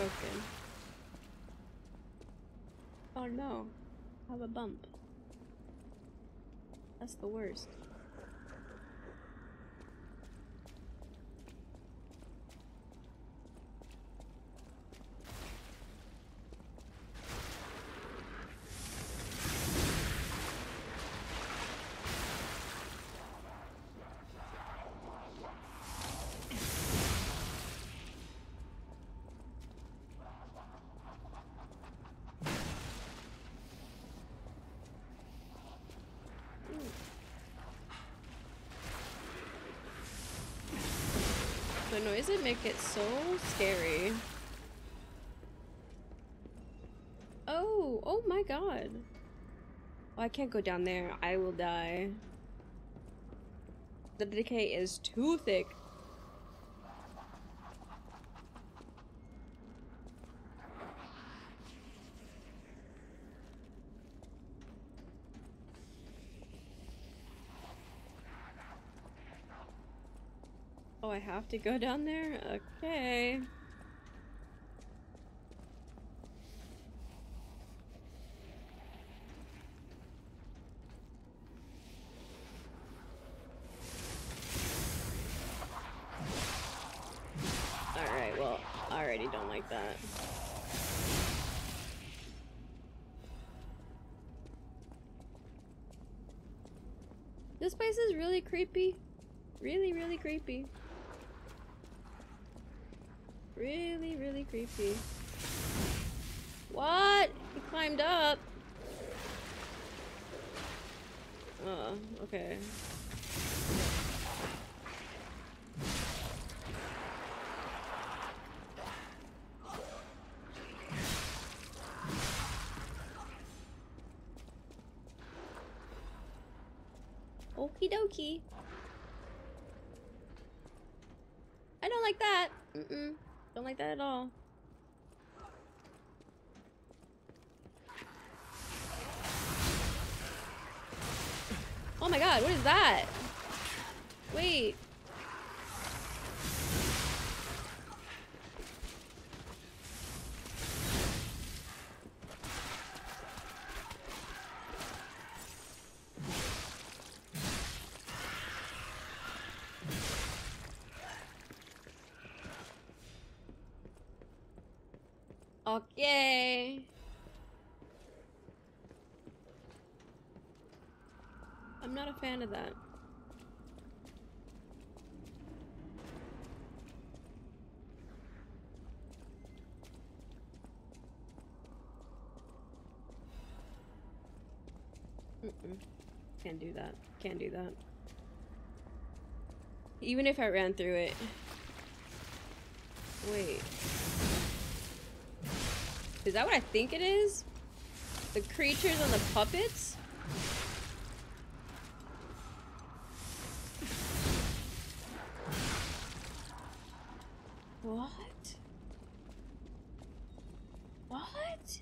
broken. Oh no. I have a bump. That's the worst. Noise would make it so scary. Oh, oh my god. Oh, I can't go down there. I will die. The decay is too thick. Have to go down there? Okay. Alright, well, I already don't like that. This place is really creepy. Really, really creepy. Really, really creepy. What? He climbed up. Oh, okay. Okie dokie. I don't like that. Mm-mm. Don't like that at all. Oh my god, what is that? Wait. Okay. I'm of that. Mm-mm. Can't do that. Can't do that. Even if I ran through it. Wait. Is that what I think it is? The creatures and the puppets? What? What?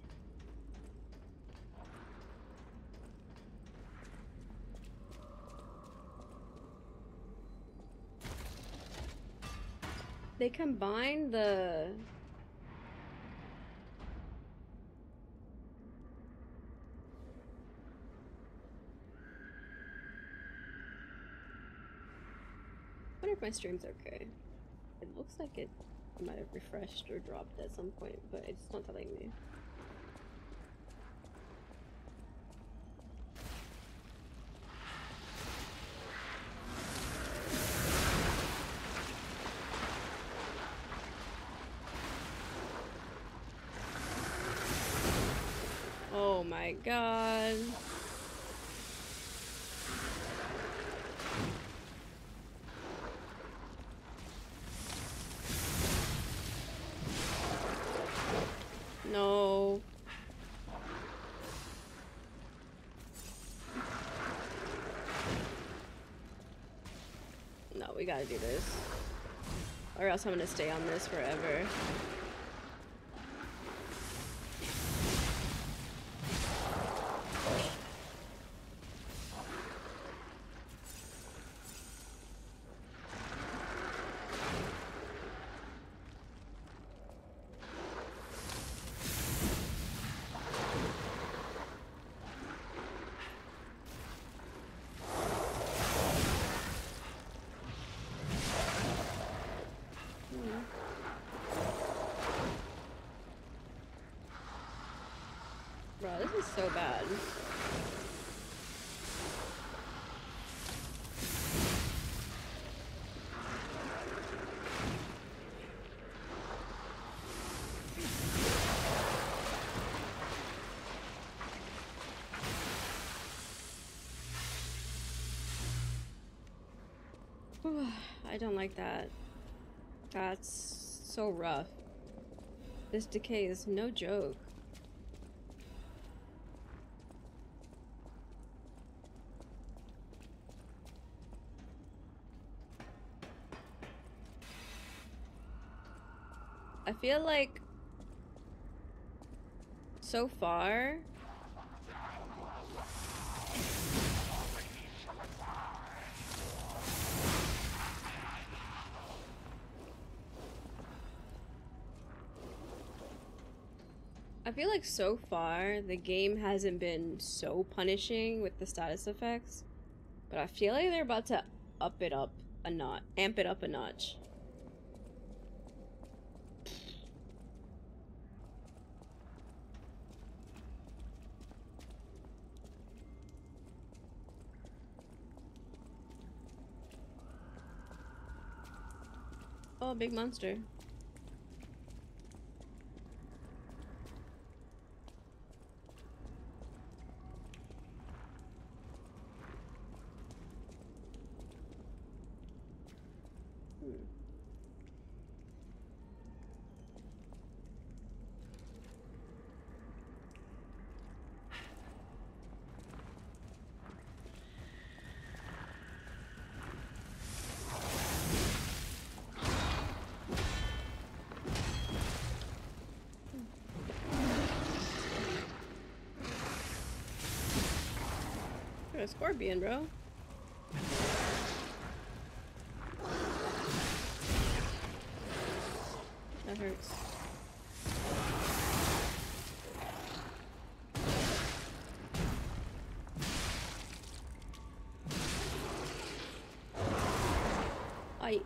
Combine the wonder if my stream's okay. It looks like it might have refreshed or dropped at some point, but it's not telling me. Oh my god. No. No, we gotta do this. Or else I'm gonna stay on this forever. This is so bad. I don't like that. That's so rough. This decay is no joke. Feel like so far I feel like so far the game hasn't been so punishing with the status effects, but I feel like they're about to up it up a notch, amp it up a notch. Oh, big monster. Scorpion, bro. That hurts. I.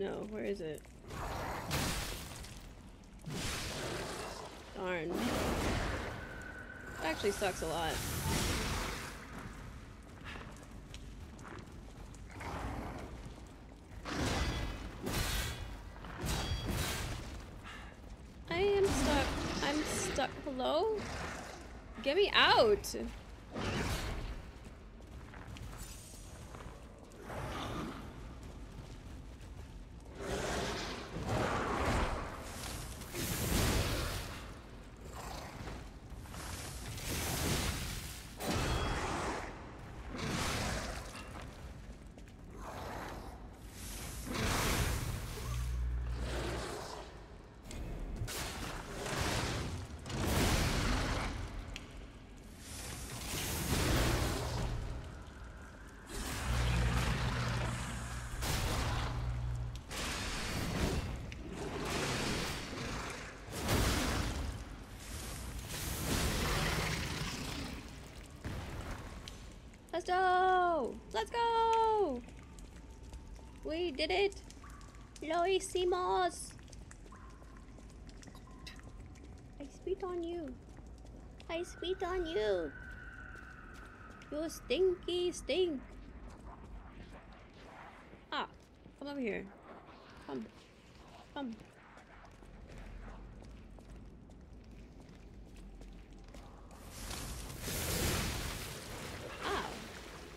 No, where is it? Darn. That actually sucks a lot. I am stuck. I'm stuck. Hello? Get me out! Let's go! Let's go! We did it! Lo hicimos! I spit on you. I spit on you. You stinky stink. Ah, come over here. Come. Come. Ow.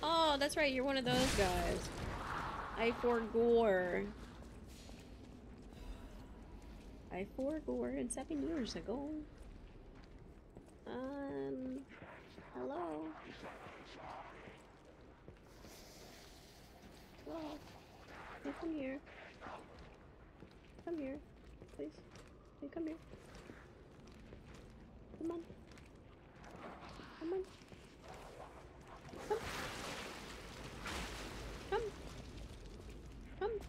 Oh, that's right, you're one of those guys. I forgore. I forgore in seven years ago. Um, hello? Hello? Hey, come here. Come here, please. Hey, come here. Come on. Come on. Come. Come. Come.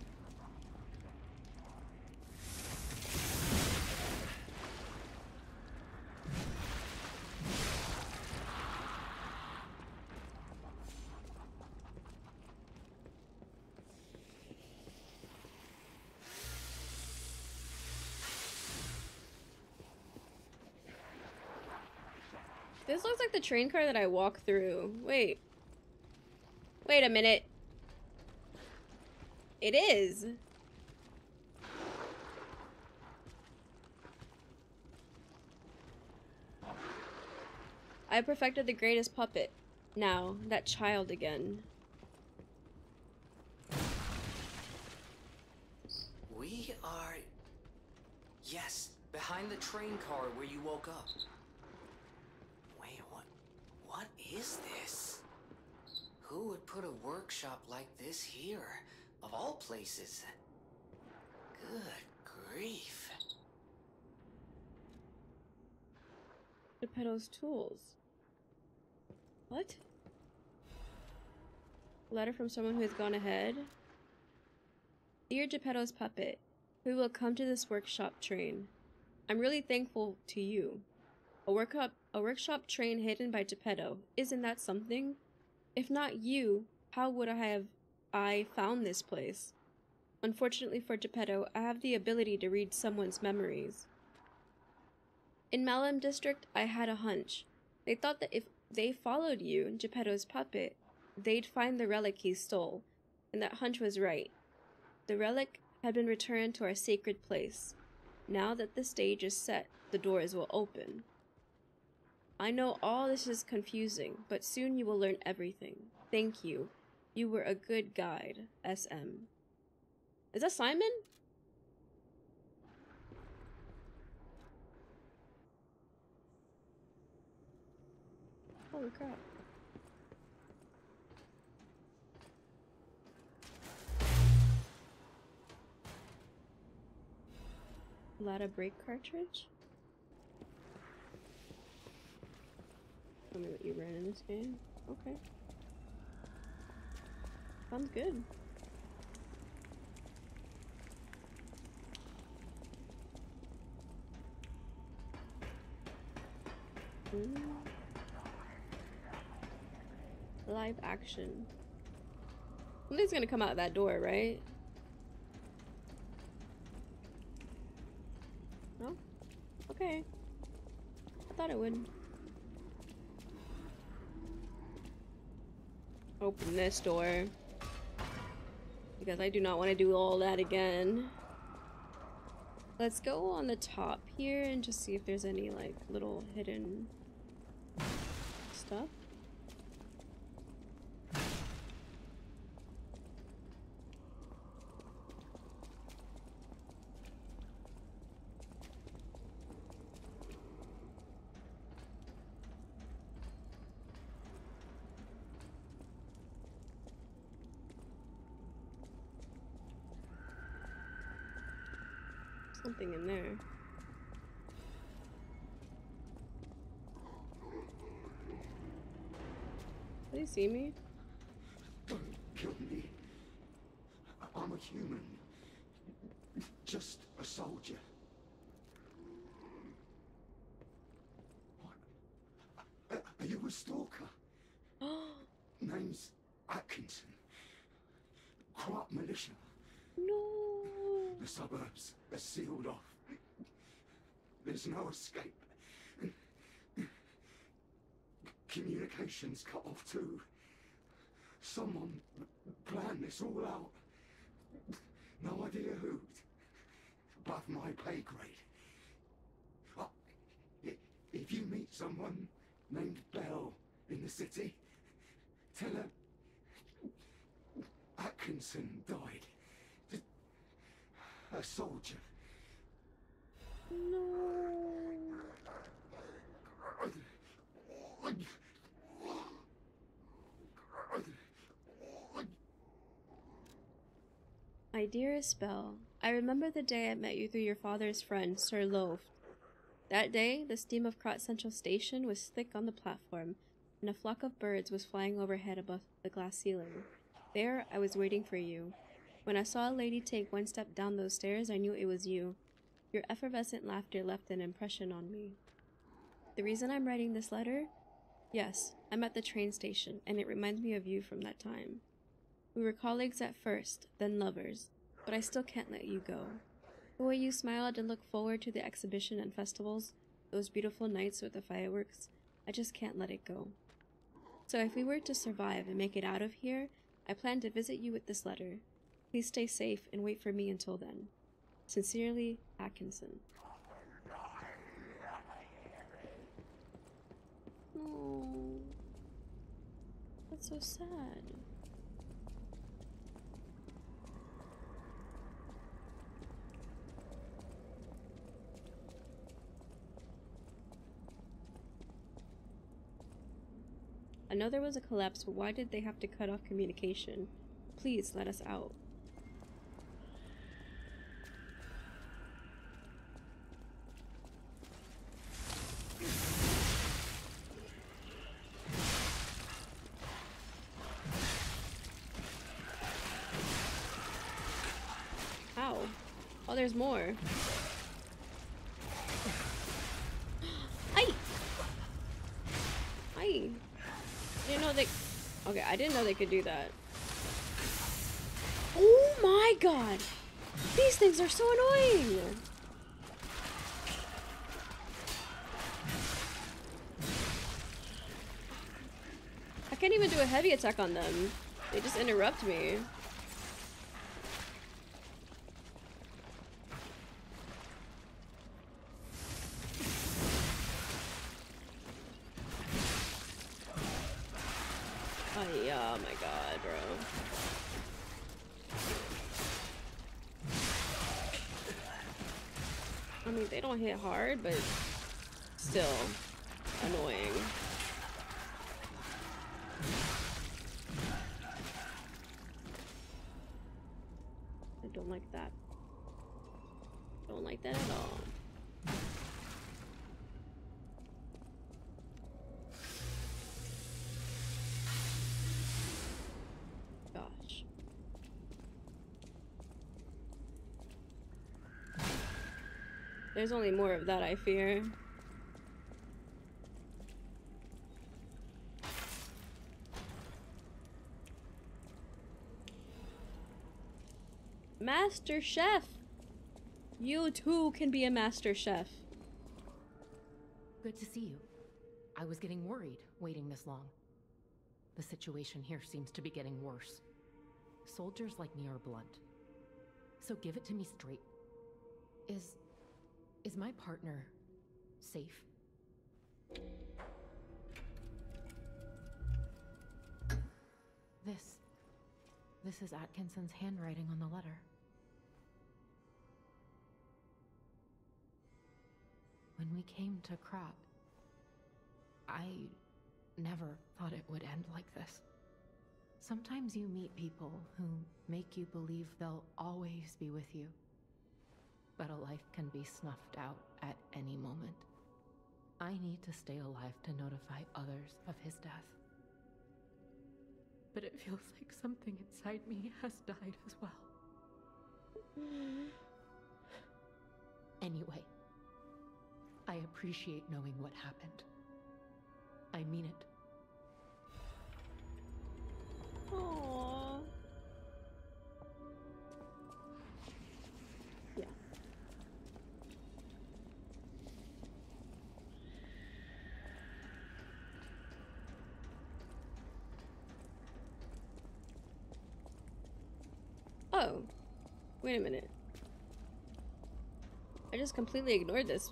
This looks like the train car that I walk through. Wait. Wait a minute. It is. I perfected the greatest puppet. Now, that child again. We are... Yes, behind the train car where you woke up. Wait, what... What is this? Who would put a workshop like this here, of all places? Good grief. Geppetto's tools. What? Letter from someone who has gone ahead. Dear Geppetto's puppet, we will come to this workshop train. I'm really thankful to you. A workup a workshop train hidden by Geppetto. Isn't that something? If not you, how would I have I found this place? Unfortunately for Geppetto, I have the ability to read someone's memories. In Malum District, I had a hunch. They thought that if they followed you, Geppetto's puppet, they'd find the relic he stole, and that hunch was right. The relic had been returned to our sacred place. Now that the stage is set, the doors will open. I know all this is confusing, but soon you will learn everything. Thank you. You were a good guide, SM. Is that Simon? Holy crap. Lada brake cartridge? Tell me what you ran in this game. Okay. Sounds good. Mm. Live action. Something's gonna come out of that door, right? No? Okay. I thought it would. Open this door. Because I do not want to do all that again. Let's go on the top here and just see if there's any like little hidden stuff. Something in there. Do they see me? Don't kill me. I'm a human. Just a soldier. What? Are you a stalker? Name's Atkinson. Krat militia. The suburbs are sealed off. There's no escape. Communications cut off too. Someone planned this all out. No idea who. Above my pay grade. If you meet someone named Belle in the city, tell her Atkinson died. A soldier. No. My dearest Belle, I remember the day I met you through your father's friend, Sir Loaf. That day, the steam of Krat Central Station was thick on the platform, and a flock of birds was flying overhead above the glass ceiling. There, I was waiting for you. When I saw a lady take one step down those stairs, I knew it was you. Your effervescent laughter left an impression on me. The reason I'm writing this letter? Yes, I'm at the train station, and it reminds me of you from that time. We were colleagues at first, then lovers, but I still can't let you go. The way you smiled and looked forward to the exhibition and festivals, those beautiful nights with the fireworks, I just can't let it go. So if we were to survive and make it out of here, I plan to visit you with this letter. Please stay safe and wait for me until then. Sincerely, Atkinson. Oh, that's so sad. I know there was a collapse, but why did they have to cut off communication? Please let us out. Ow. Oh, there's more. Ay! Ay! I didn't know they. Okay, I didn't know they could do that. Oh my god! These things are so annoying! I can't even do a heavy attack on them. They just interrupt me. Oh yeah, oh my god, bro. I mean, they don't hit hard, but still annoying. I don't like that. Don't like that at all. Gosh. There's only more of that, I fear. Master Chef! You too can be a Master Chef. Good to see you. I was getting worried waiting this long. The situation here seems to be getting worse. Soldiers like me are blunt. So give it to me straight. Is. Is my partner safe? This. This is Atkinson's handwriting on the letter. When we came to Krat, I never thought it would end like this. Sometimes you meet people who make you believe they'll always be with you. But a life can be snuffed out at any moment. I need to stay alive to notify others of his death. But it feels like something inside me has died as well. Mm-hmm. Anyway, I appreciate knowing what happened. I mean it. Aww. Wait a minute. I just completely ignored this.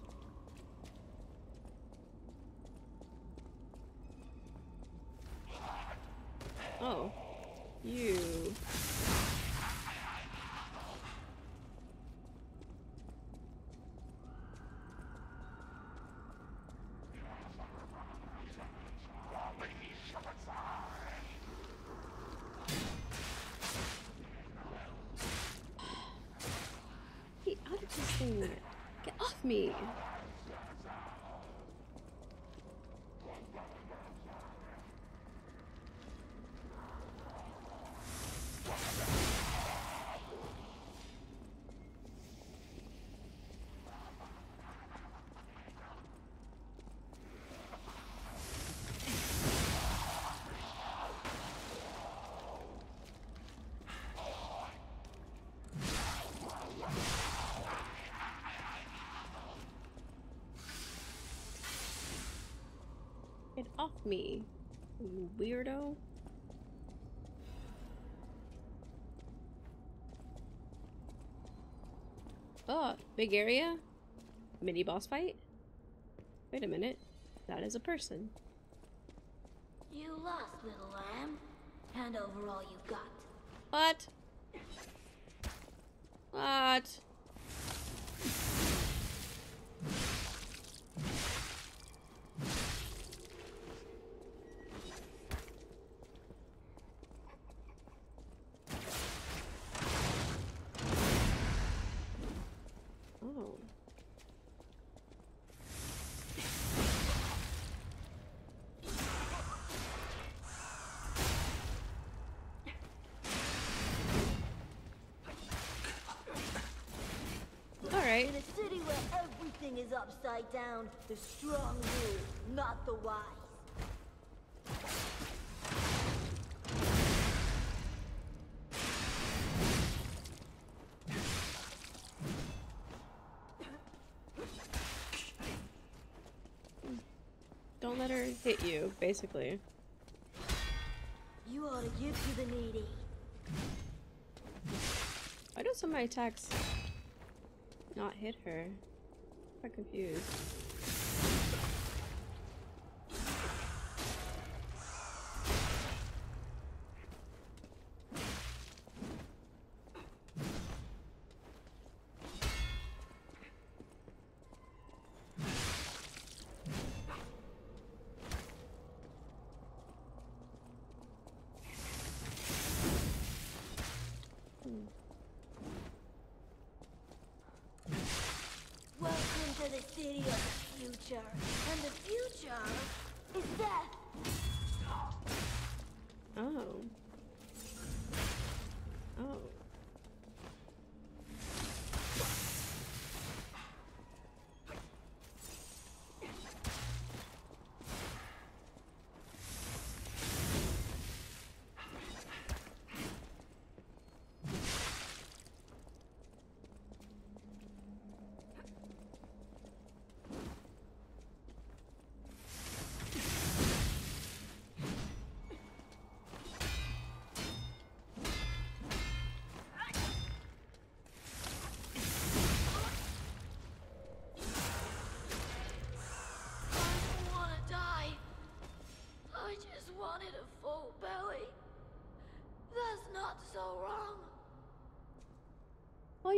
Me, weirdo. Oh, big area? Mini boss fight? Wait a minute. That is a person. You lost, little lamb. Hand over all you've got. What? What? Oh. Alright. In a city where everything is upside down, the strong rule, not the wise. Don't let her hit you, basically. You ought to give to the needy. Why do some of my attacks not hit her? I'm confused. City of the future. And the future is death.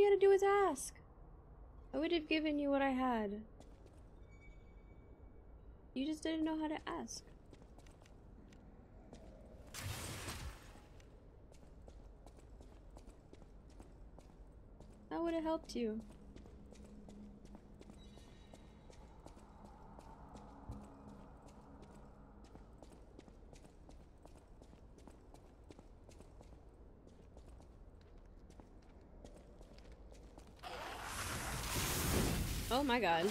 You had to do was ask. I would have given you what I had. You just didn't know how to ask. That would have helped you. Oh my god.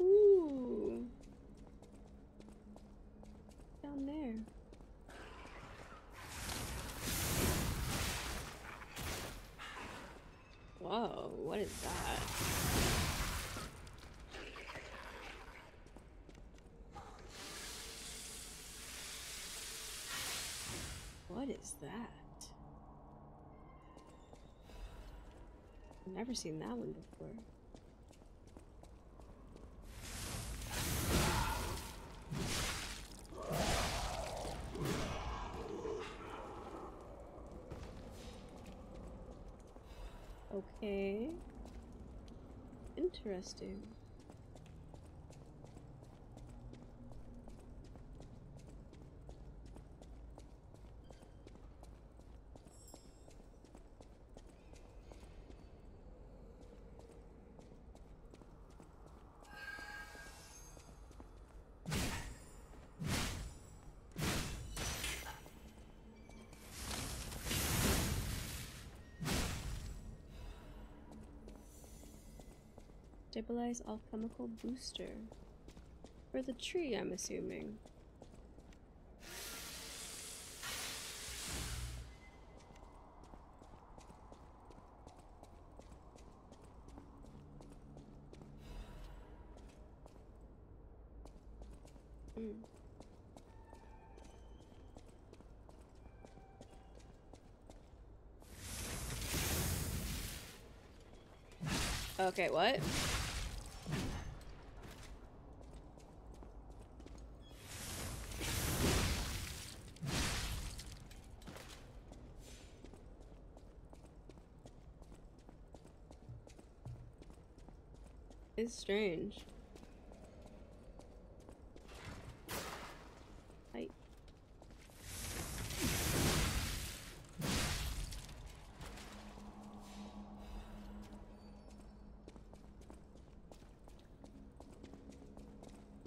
Ooh. Down there. Whoa, what is that? That? I've never seen that one before. Okay. Interesting. Stabilize alchemical booster. For the tree, I'm assuming. Mm. Okay, what? It's strange.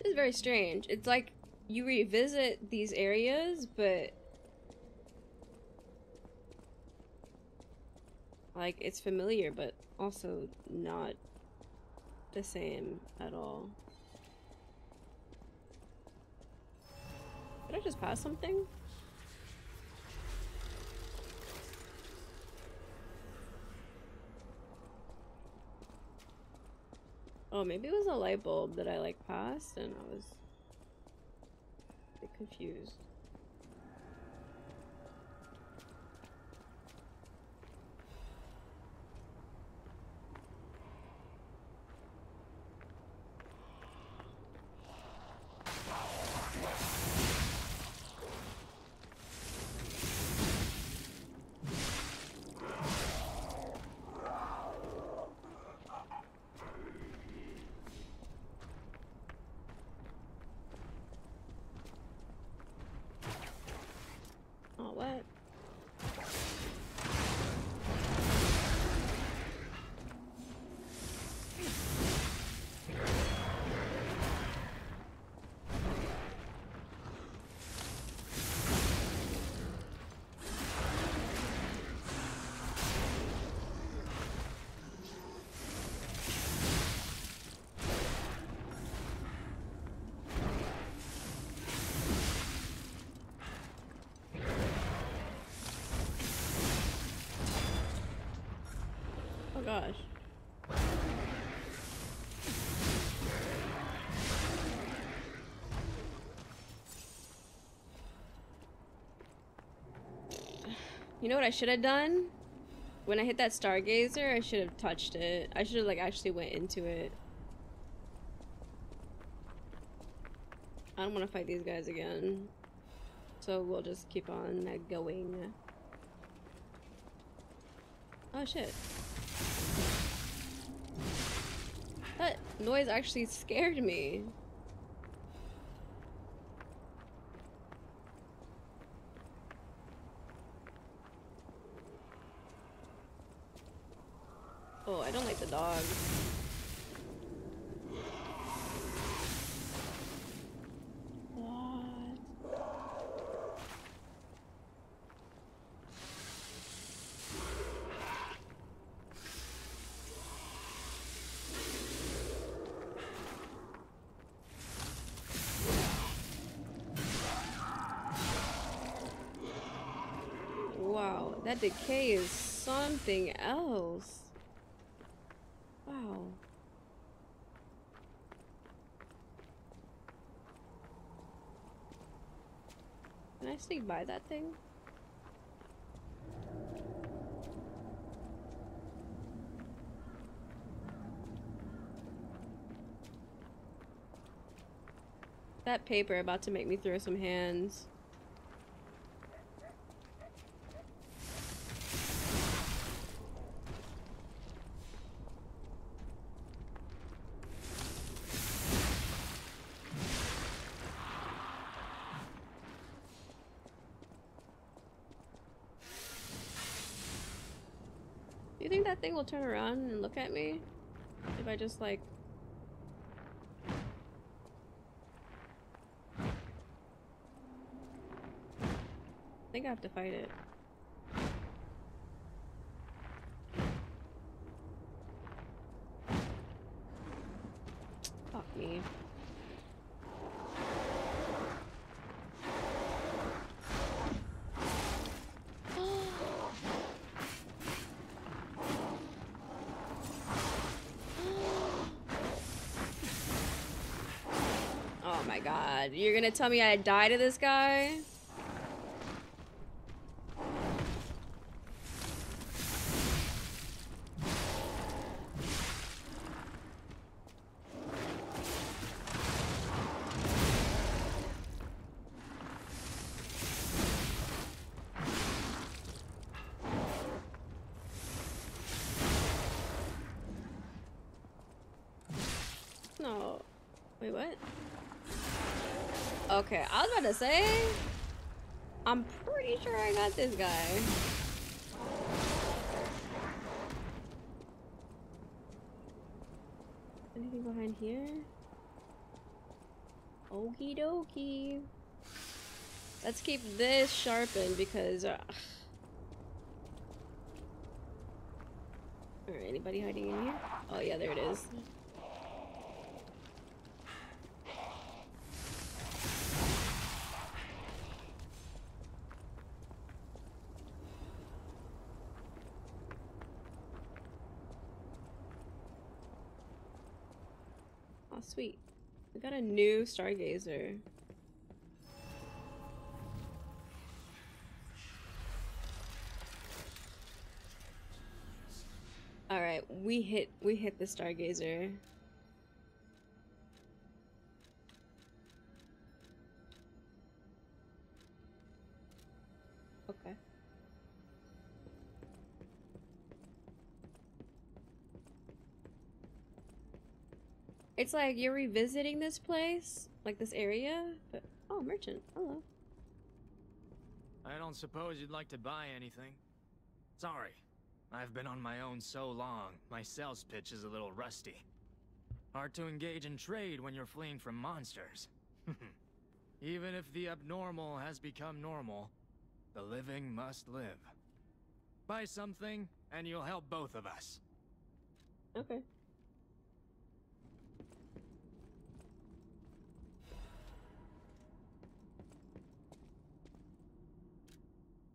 Is very strange. It's like you revisit these areas, but like it's familiar, but also not the same at all. Did I just pass something? Oh, maybe it was a light bulb that I like passed and I was a bit confused. Oh, what? Oh gosh. You know what I should have done? When I hit that stargazer, I should have touched it. I should have like actually went into it. I don't want to fight these guys again. So we'll just keep on going. Oh shit. That noise actually scared me. Oh, I don't like the dog. What? Wow, that decay is something else. Wow. Can I sneak by that thing? That paper about to make me throw some hands. Will turn around and look at me? If I just like... I think I have to fight it. God. You're gonna tell me I die to this guy? To say. I'm pretty sure I got this guy. Anything behind here? Okie dokie. Let's keep this sharpened because. Uh... Alright, anybody hiding in here? Oh, yeah, there it is. Sweet. We got a new stargazer. All right, we hit we hit the stargazer. It's like you're revisiting this place, like this area, but oh, merchant. Hello. I don't suppose you'd like to buy anything? Sorry. I've been on my own so long, my sales pitch is a little rusty. Hard to engage in trade when you're fleeing from monsters. Even if the abnormal has become normal, the living must live. Buy something, and you'll help both of us. Okay.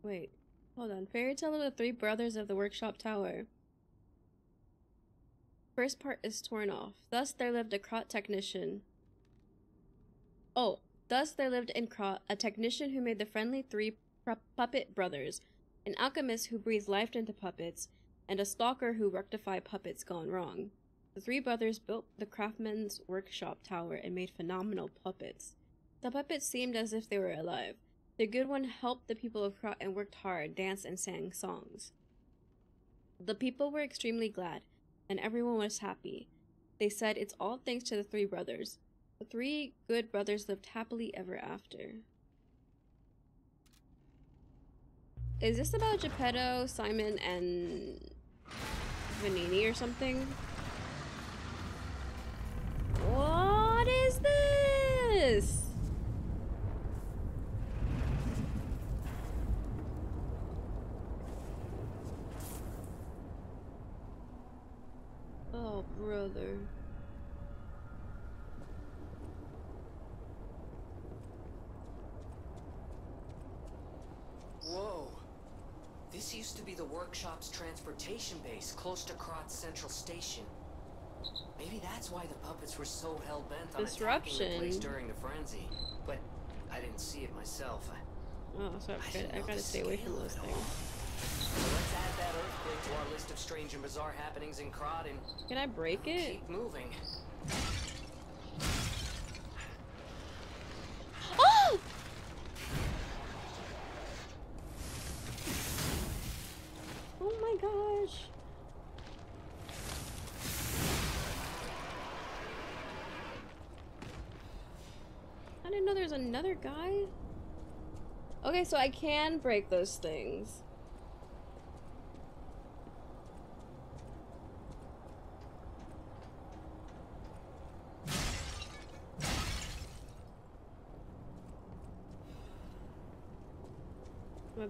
Wait, hold on. Fairy tale of the three brothers of the workshop tower. First part is torn off. Thus there lived a Krat technician. Oh, thus there lived in Krat a technician who made the friendly three puppet brothers, an alchemist who breathed life into puppets, and a stalker who rectified puppets gone wrong. The three brothers built the craftsman's workshop tower and made phenomenal puppets. The puppets seemed as if they were alive. The good one helped the people of Krat and worked hard, danced, and sang songs. The people were extremely glad, and everyone was happy. They said it's all thanks to the three brothers. The three good brothers lived happily ever after. Is this about Geppetto, Simon, and Venigni or something? What is this? Oh, brother. Whoa. This used to be the workshop's transportation base, close to Krat's central station. Maybe that's why the puppets were so hell-bent on attacking the place during the frenzy. But I didn't see it myself. Oh, I, Oh, so I I, didn't gotta, I know gotta stay away from those things. To our list of strange and bizarre happenings in and Can I break it? keep moving. Oh! Oh my gosh. I didn't know there's another guy. Okay, so I can break those things.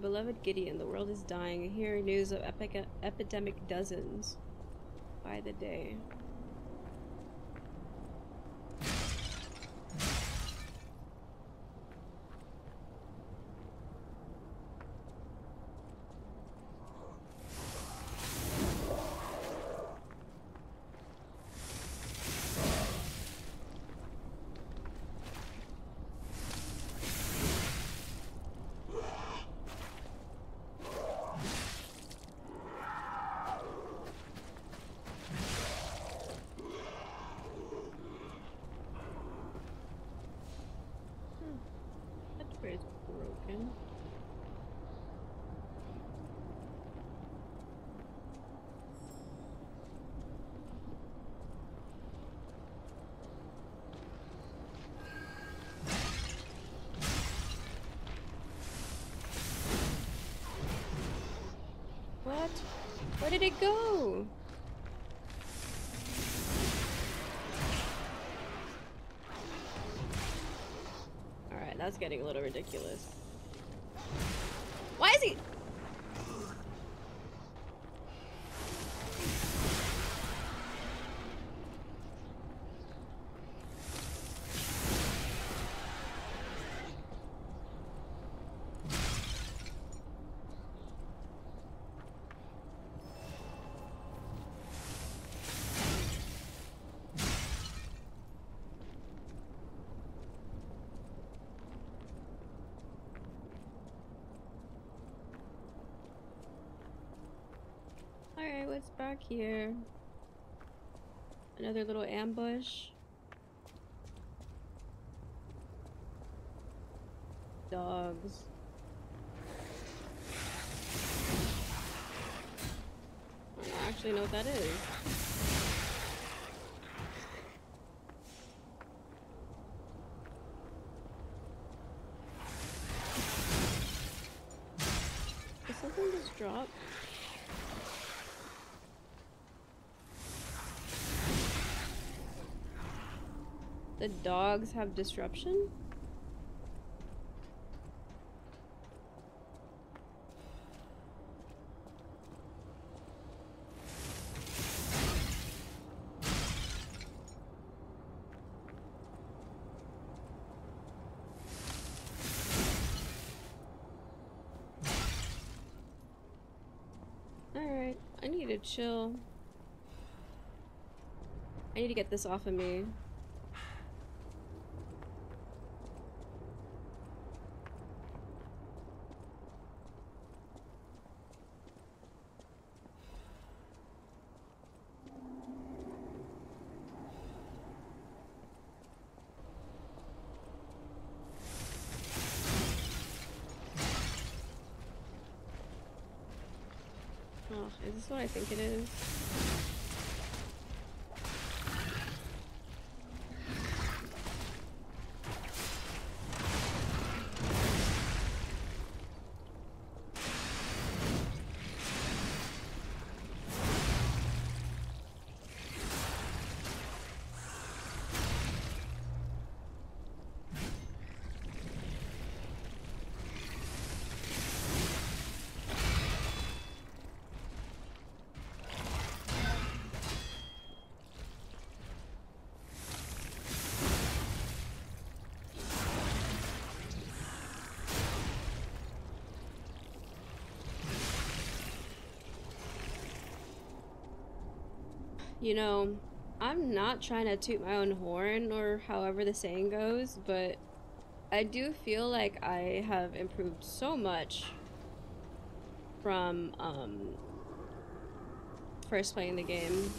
Beloved Gideon, the world is dying. I hear news of epic epidemic dozens by the day. broken. What? Where did it go? Alright, that's getting a little ridiculous. Why is he? Alright, back here? Another little ambush. Dogs. I don't actually know what that is. Something just drop? The dogs have disruption? Alright, I need to chill. I need to get this off of me. Oh, is this what I think it is? You know, I'm not trying to toot my own horn or however the saying goes, but I do feel like I have improved so much from um first playing the game.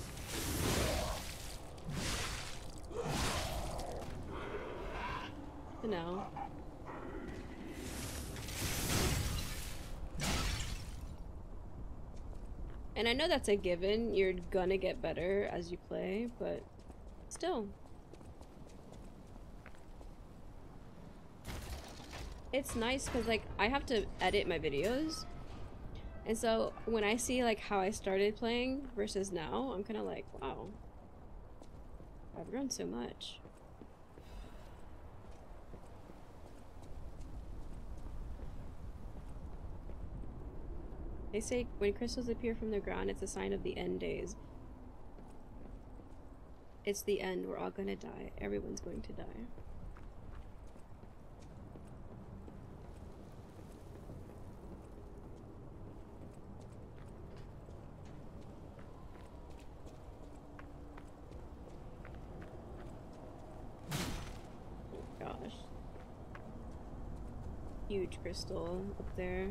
You know. And I know that's a given, you're gonna get better as you play, but still. It's nice because, like, I have to edit my videos. And so when I see, like, how I started playing versus now, I'm kind of like, wow. I've grown so much. They say when crystals appear from the ground, it's a sign of the end days. It's the end. We're all gonna die. Everyone's going to die. Oh, gosh. Huge crystal up there.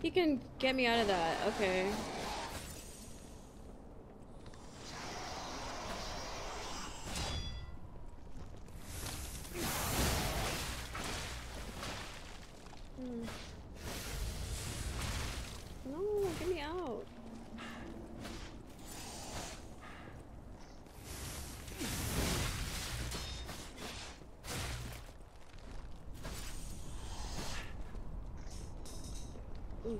he can get me out of that. Okay. Hmm. No, get me out. Oof.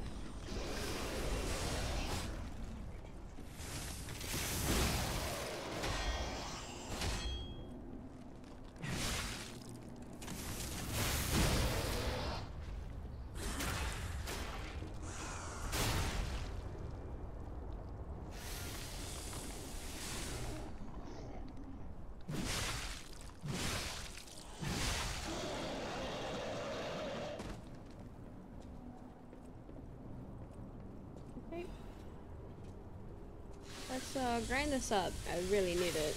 Okay. Let's uh, grind this up. I really need it.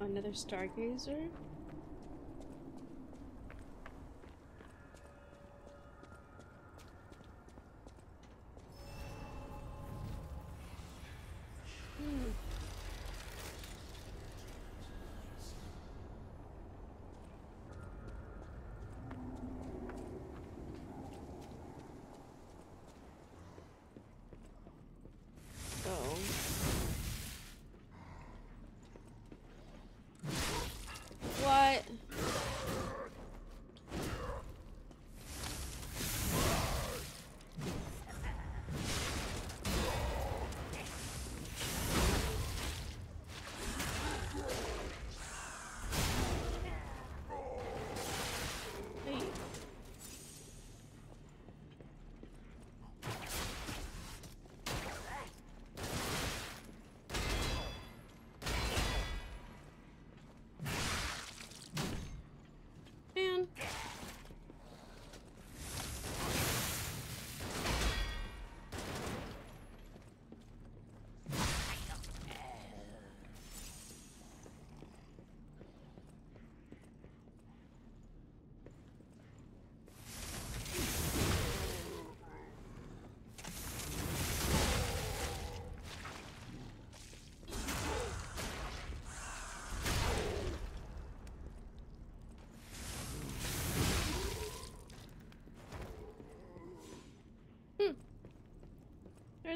Another stargazer?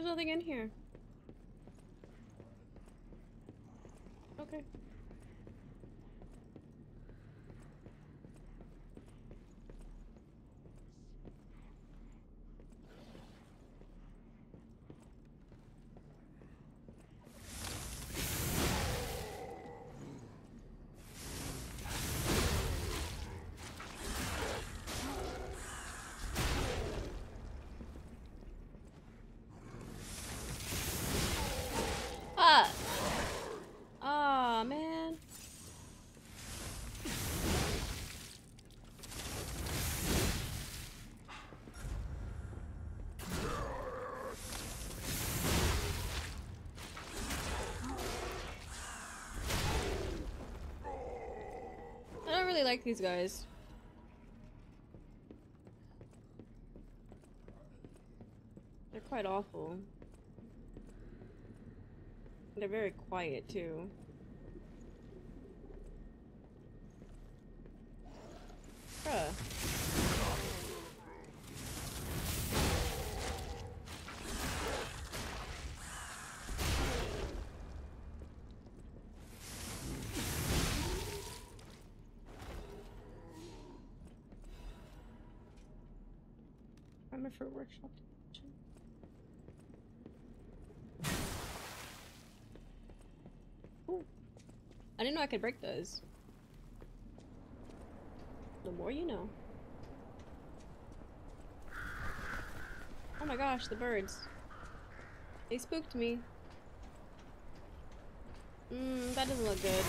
There's nothing in here. Okay. Ah! Ah, man. I don't really like these guys. They're quite awful. They're very quiet too. Bruh. I'm for workshop. Ooh. I didn't know I could break those. The more you know. Oh my gosh, the birds. They spooked me. Mmm, that doesn't look good.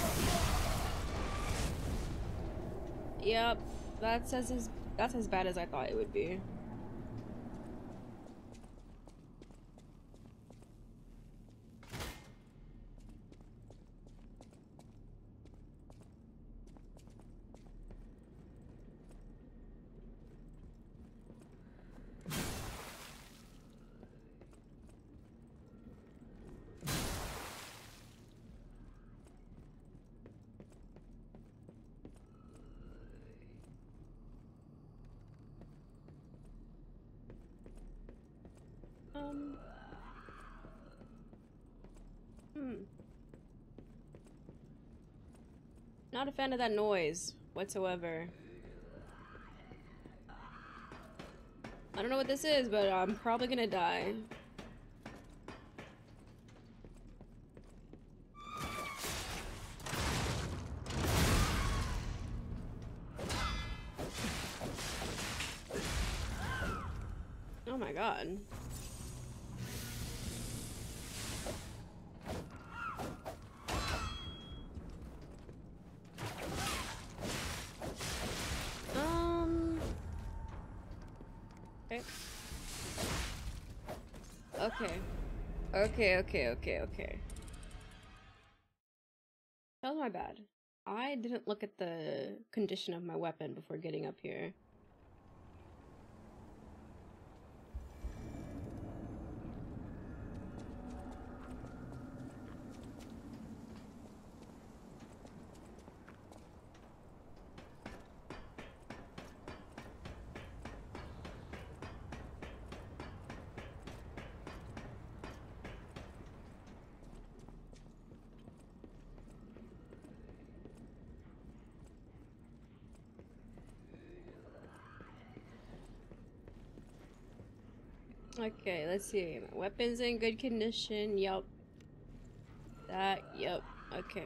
Yep, that's as, as that's as bad as I thought it would be. Um. Hmm. Not a fan of that noise whatsoever. I don't know what this is, but I'm probably gonna die. Okay, okay, okay, okay. That was my bad. I didn't look at the condition of my weapon before getting up here. Okay, let's see. My weapon's in good condition. Yup. That, yup. Okay.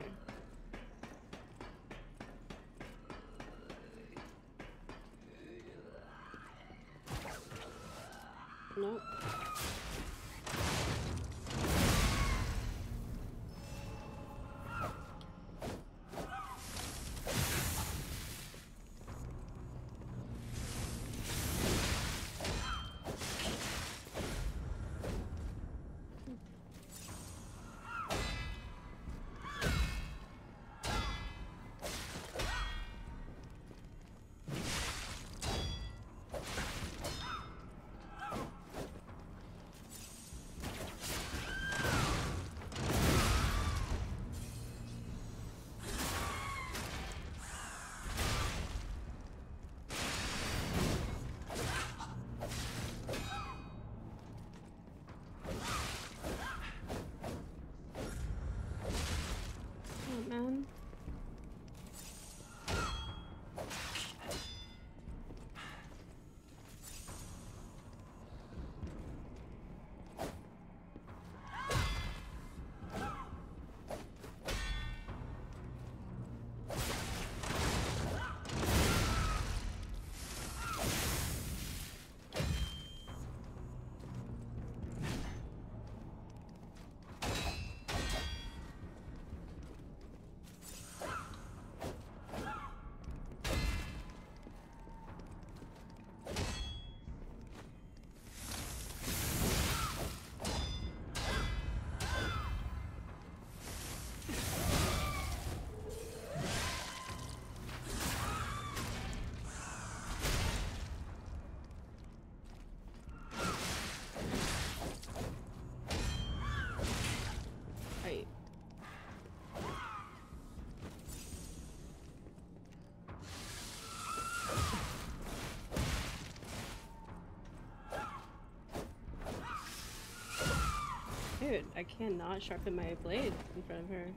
Dude, I cannot sharpen my blade in front of her.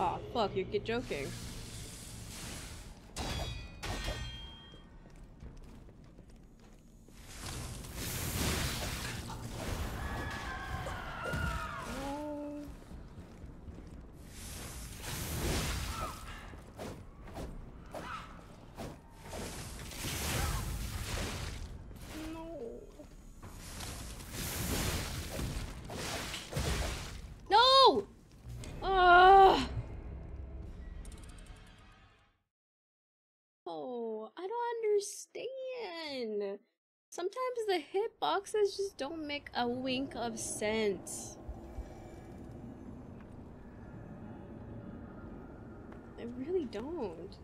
Aw, fuck, you're get joking. Hitboxes just don't make a wink of sense. I really don't.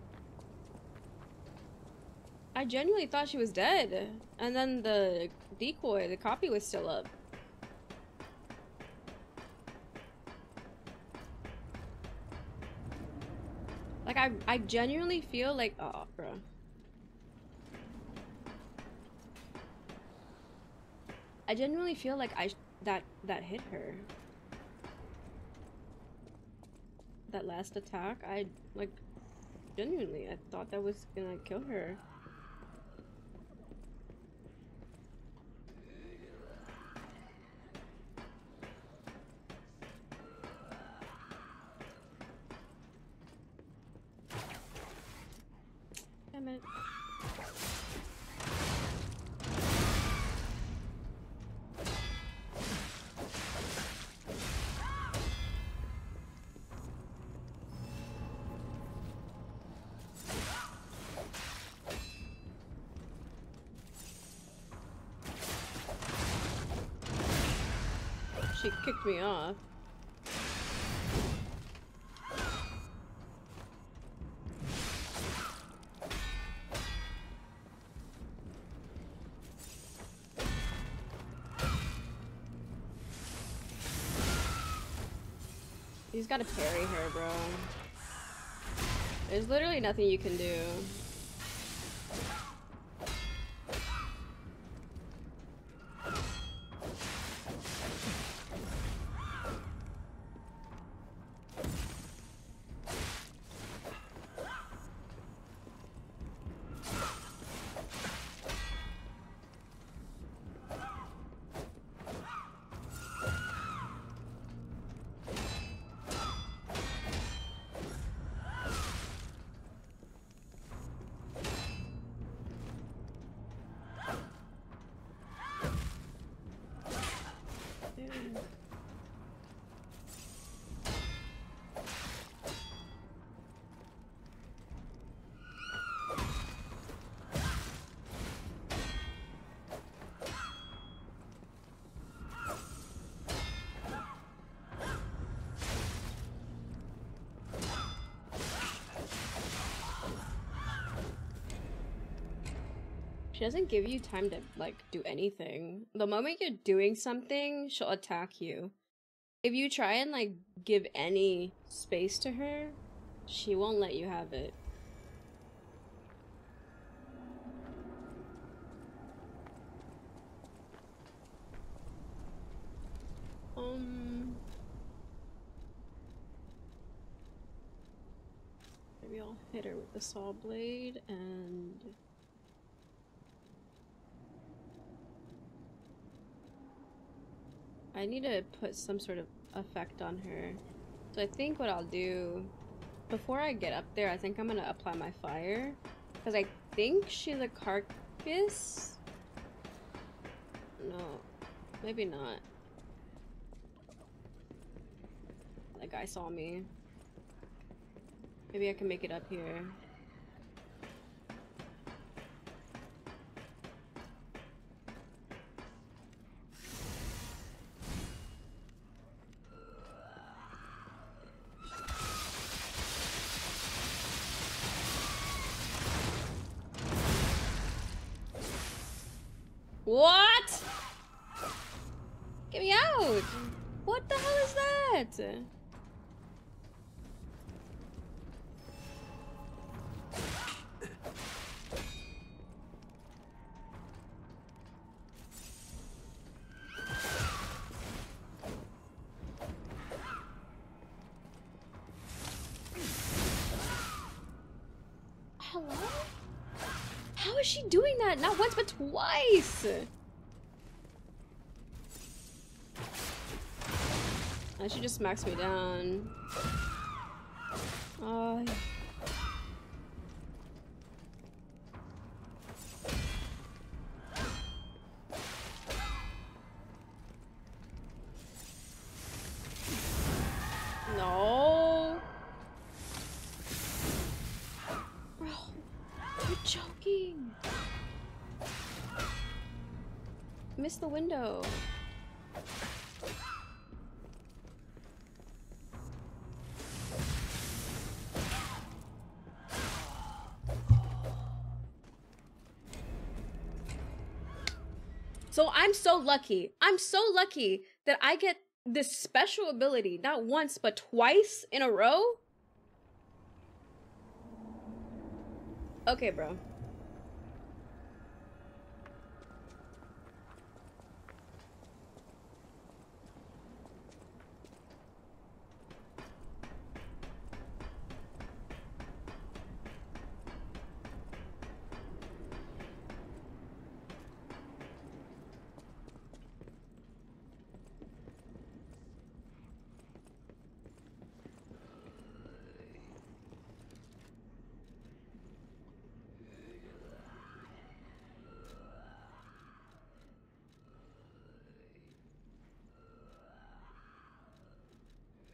I genuinely thought she was dead. And then the decoy, the copy was still up. Like I I genuinely feel like oh bro. I genuinely feel like I that that hit her. That last attack, I like genuinely I thought that was gonna kill her. He's gotta parry her, bro. There's literally nothing you can do. Dude. She doesn't give you time to like do anything. The moment you're doing something, she'll attack you. If you try and like give any space to her, she won't let you have it. Um Maybe I'll hit her with the saw blade and I need to put some sort of effect on her. So I think what I'll do before I get up there, I think I'm gonna apply my fire because I think she's a carcass. No, maybe not. That guy saw me. Maybe I can make it up here. Hello? How is she doing that? Not once, but twice! And she just smacks me down. Oh. No. Bro, you're joking. Missed the window. Lucky. I'm so lucky that I get this special ability not once but twice in a row. Okay, bro.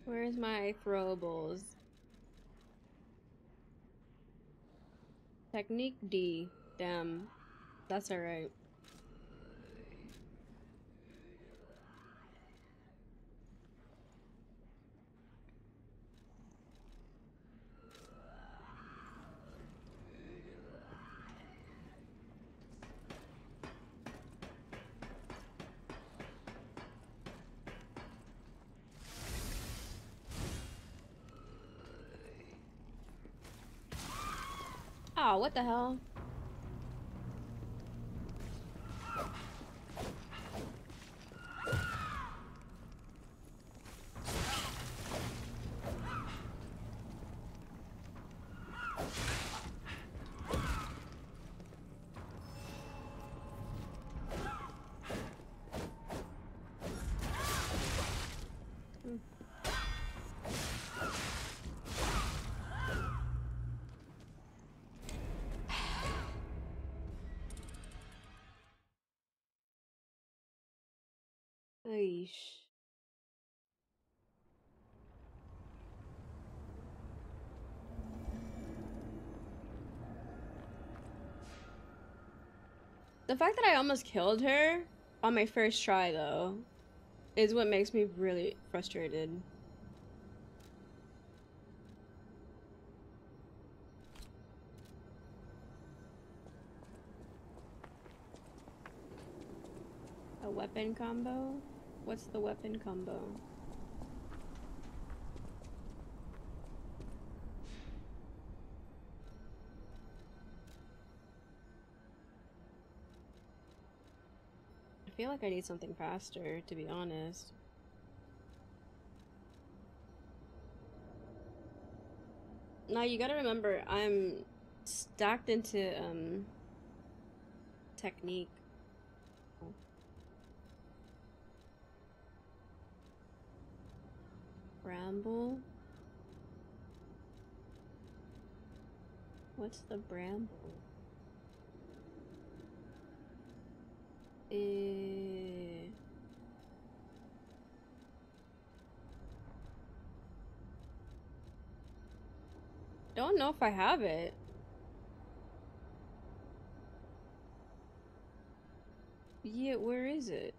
Where's my throwables? Technique D. Damn. That's alright. Oh, what the hell? The fact that I almost killed her on my first try, though, is what makes me really frustrated. A weapon combo? What's the weapon combo? Feel like I need something faster, to be honest. Now you gotta remember, I'm stacked into um technique. Bramble? What's the bramble? Eh. Don't know if I have it. Yeah, where is it?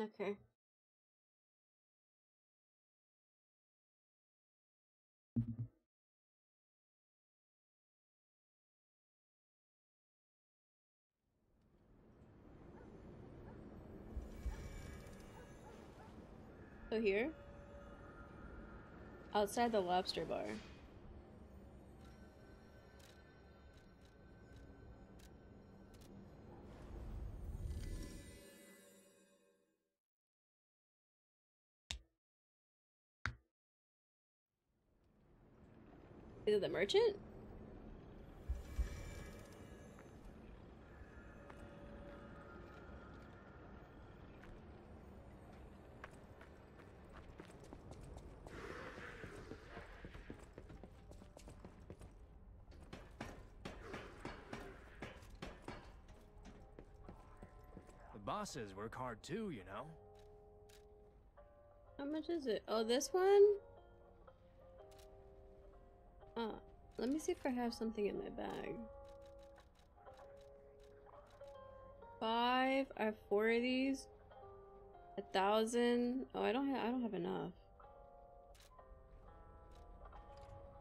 Okay here? Outside the lobster bar. The merchant? The bosses work hard too, you know. How much is it? Oh, this one? Uh, let me see if I have something in my bag. Five. I have four of these. A thousand. Oh, I don't have. I don't have enough.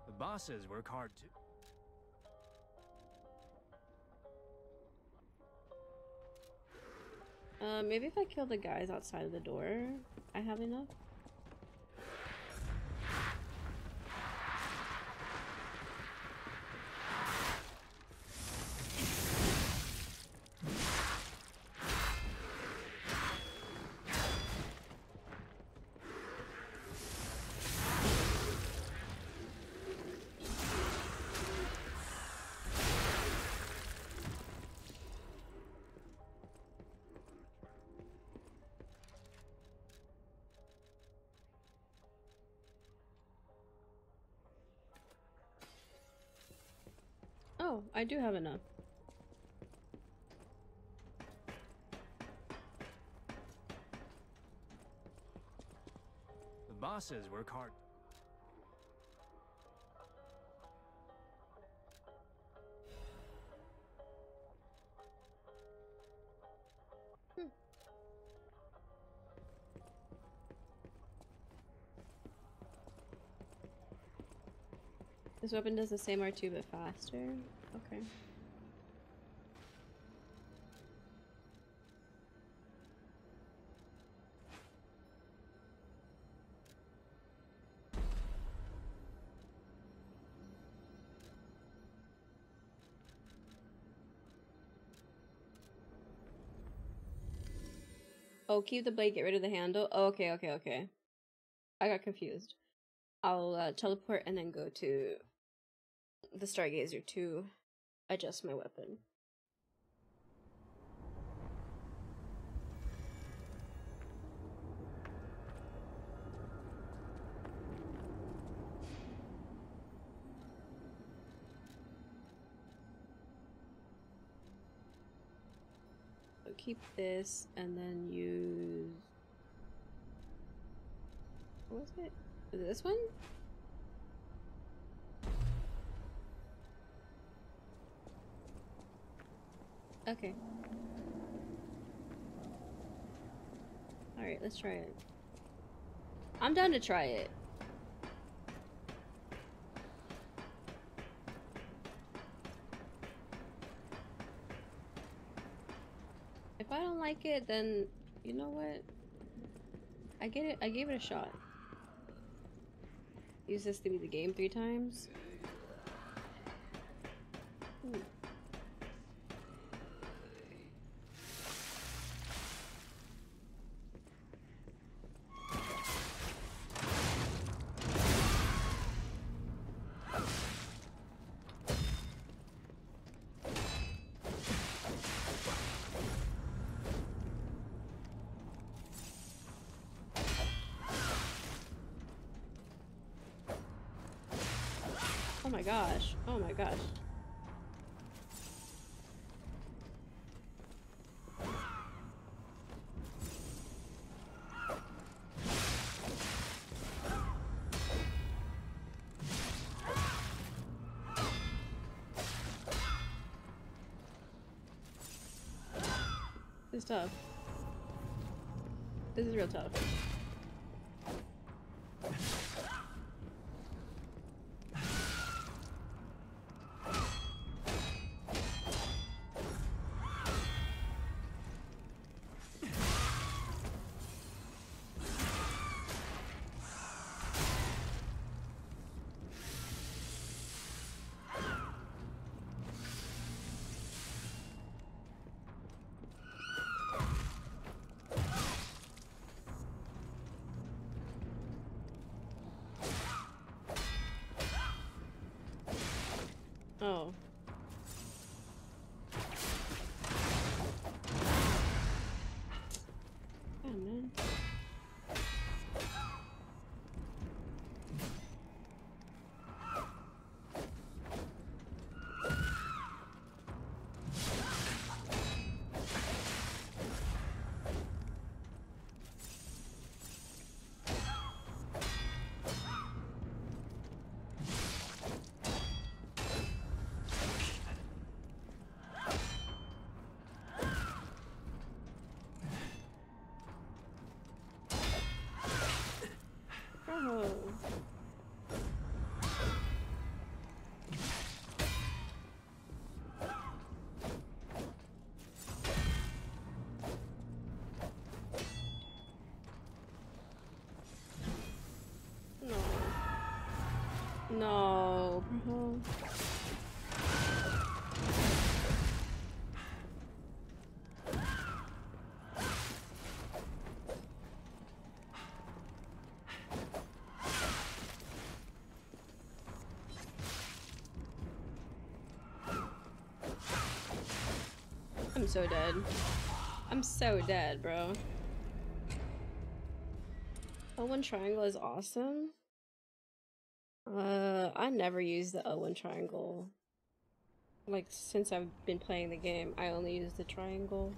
The bosses work hard too. Uh, maybe if I kill the guys outside of the door, I have enough. I do have enough. The bosses work hard. This weapon does the same R2 but faster? Okay. Oh, keep the blade, get rid of the handle. Oh, okay, okay, okay. I got confused. I'll uh, teleport and then go to the Stargazer to adjust my weapon. So keep this and then use. What was it this one? Okay. Alright, let's try it. I'm down to try it. If I don't like it, then you know what? I get it. I gave it a shot. Use this to beat the game three times. Ooh. Gosh. Oh my gosh. This is tough. This is real tough. No, bro. I'm so dead. I'm so dead, bro. L1 triangle is awesome. Uh, I never use the L1 triangle. Like, since I've been playing the game, I only use the triangle.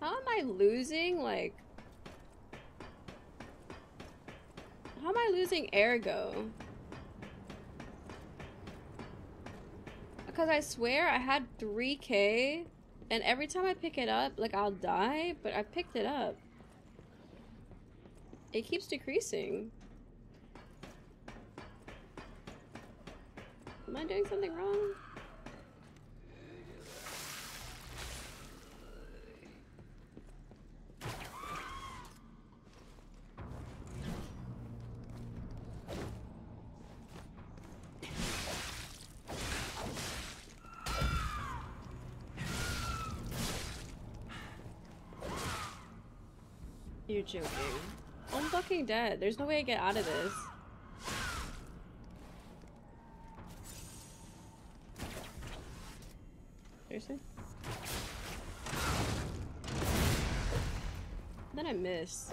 How am I losing? Like, how am I losing ergo? Because I swear I had 3k and every time I pick it up, like I'll die, but I picked it up. It keeps decreasing. Am I doing something wrong? Joking. I'm fucking dead. There's no way I get out of this. Seriously? Then I miss.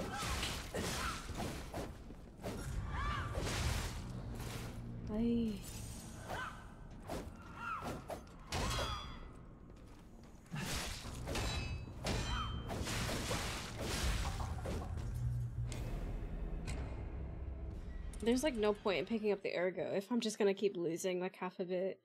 There's like no point in picking up the ergo if I'm just gonna keep losing like half of it.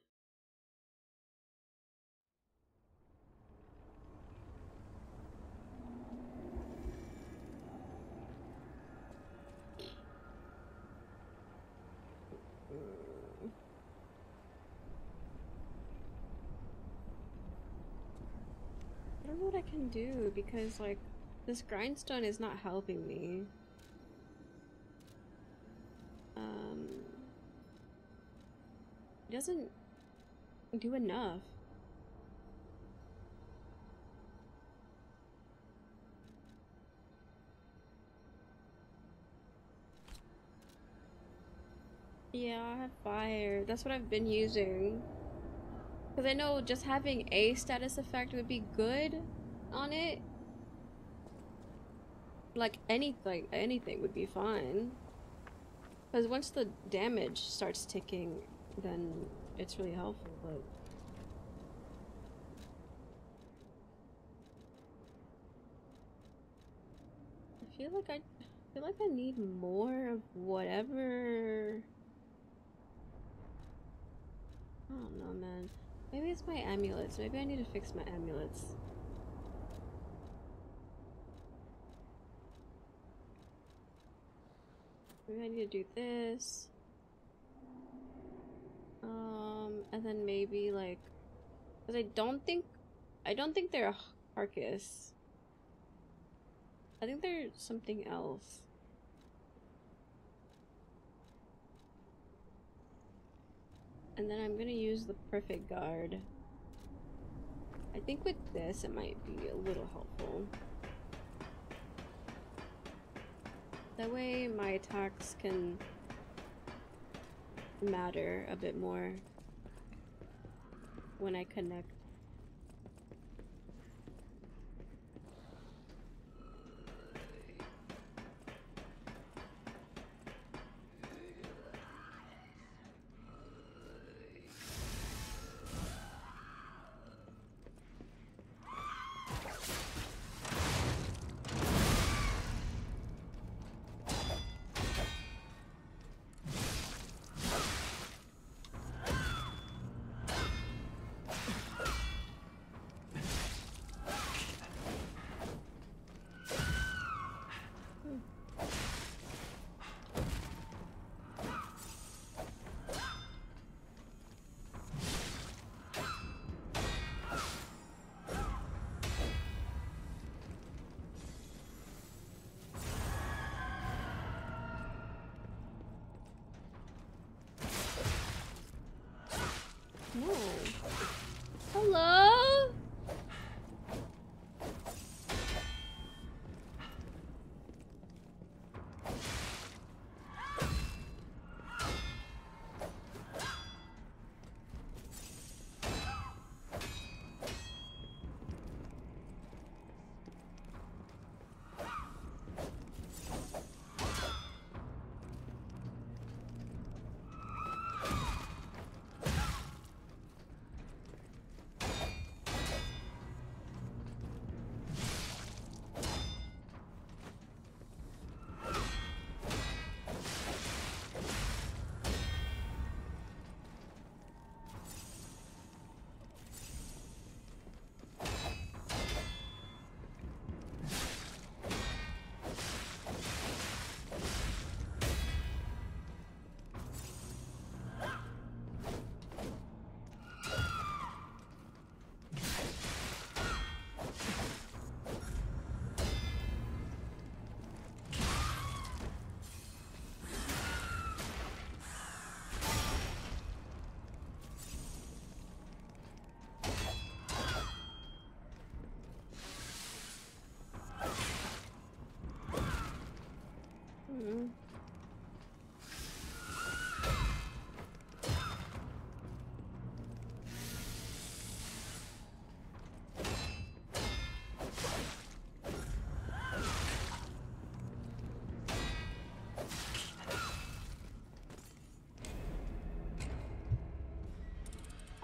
I don't know what I can do because like this grindstone is not helping me. Um, doesn't do enough. Yeah, I have fire. That's what I've been using. Because I know just having a status effect would be good on it. Like anything, anything would be fine. Because once the damage starts ticking, then it's really helpful, but... I feel like I, I feel like I need more of whatever... I don't know, man. Maybe it's my amulets. Maybe I need to fix my amulets. Maybe I need to do this. Um, and then maybe like, because I don't think, I don't think they're a carcass. I think they're something else. And then I'm gonna use the perfect guard. I think with this it might be a little helpful. That way my attacks can matter a bit more when I connect.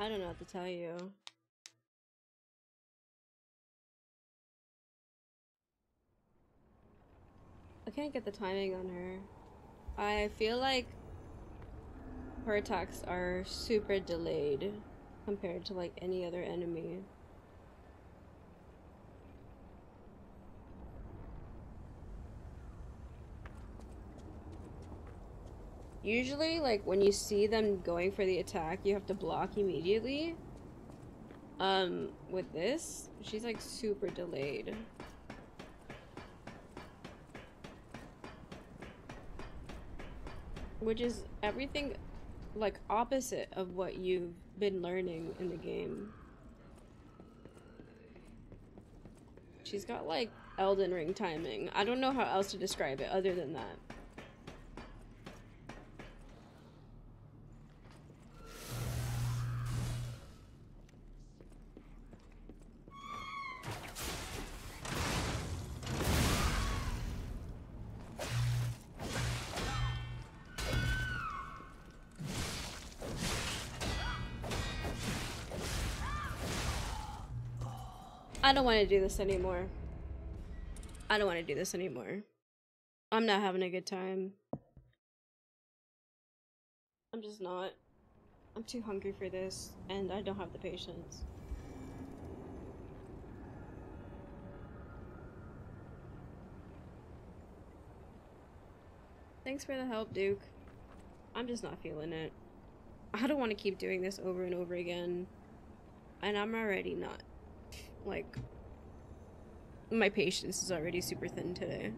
I don't know what to tell you. I can't get the timing on her. I feel like her attacks are super delayed compared to like any other enemy. Usually, like when you see them going for the attack, you have to block immediately. Um, with this, she's like super delayed. Which is everything like opposite of what you've been learning in the game. She's got like Elden Ring timing. I don't know how else to describe it other than that. I don't want to do this anymore. I don't want to do this anymore. I'm not having a good time. I'm just not. I'm too hungry for this, and I don't have the patience. Thanks for the help, Duke. I'm just not feeling it. I don't want to keep doing this over and over again. And I'm already not like my patience is already super thin today.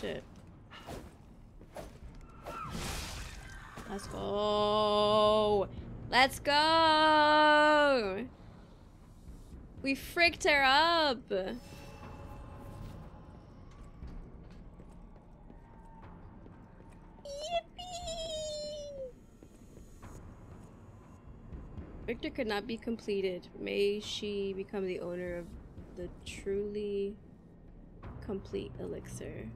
Shit. Let's go. Let's go. We fricked her up. Yippee! Victor could not be completed. May she become the owner of the truly complete elixir.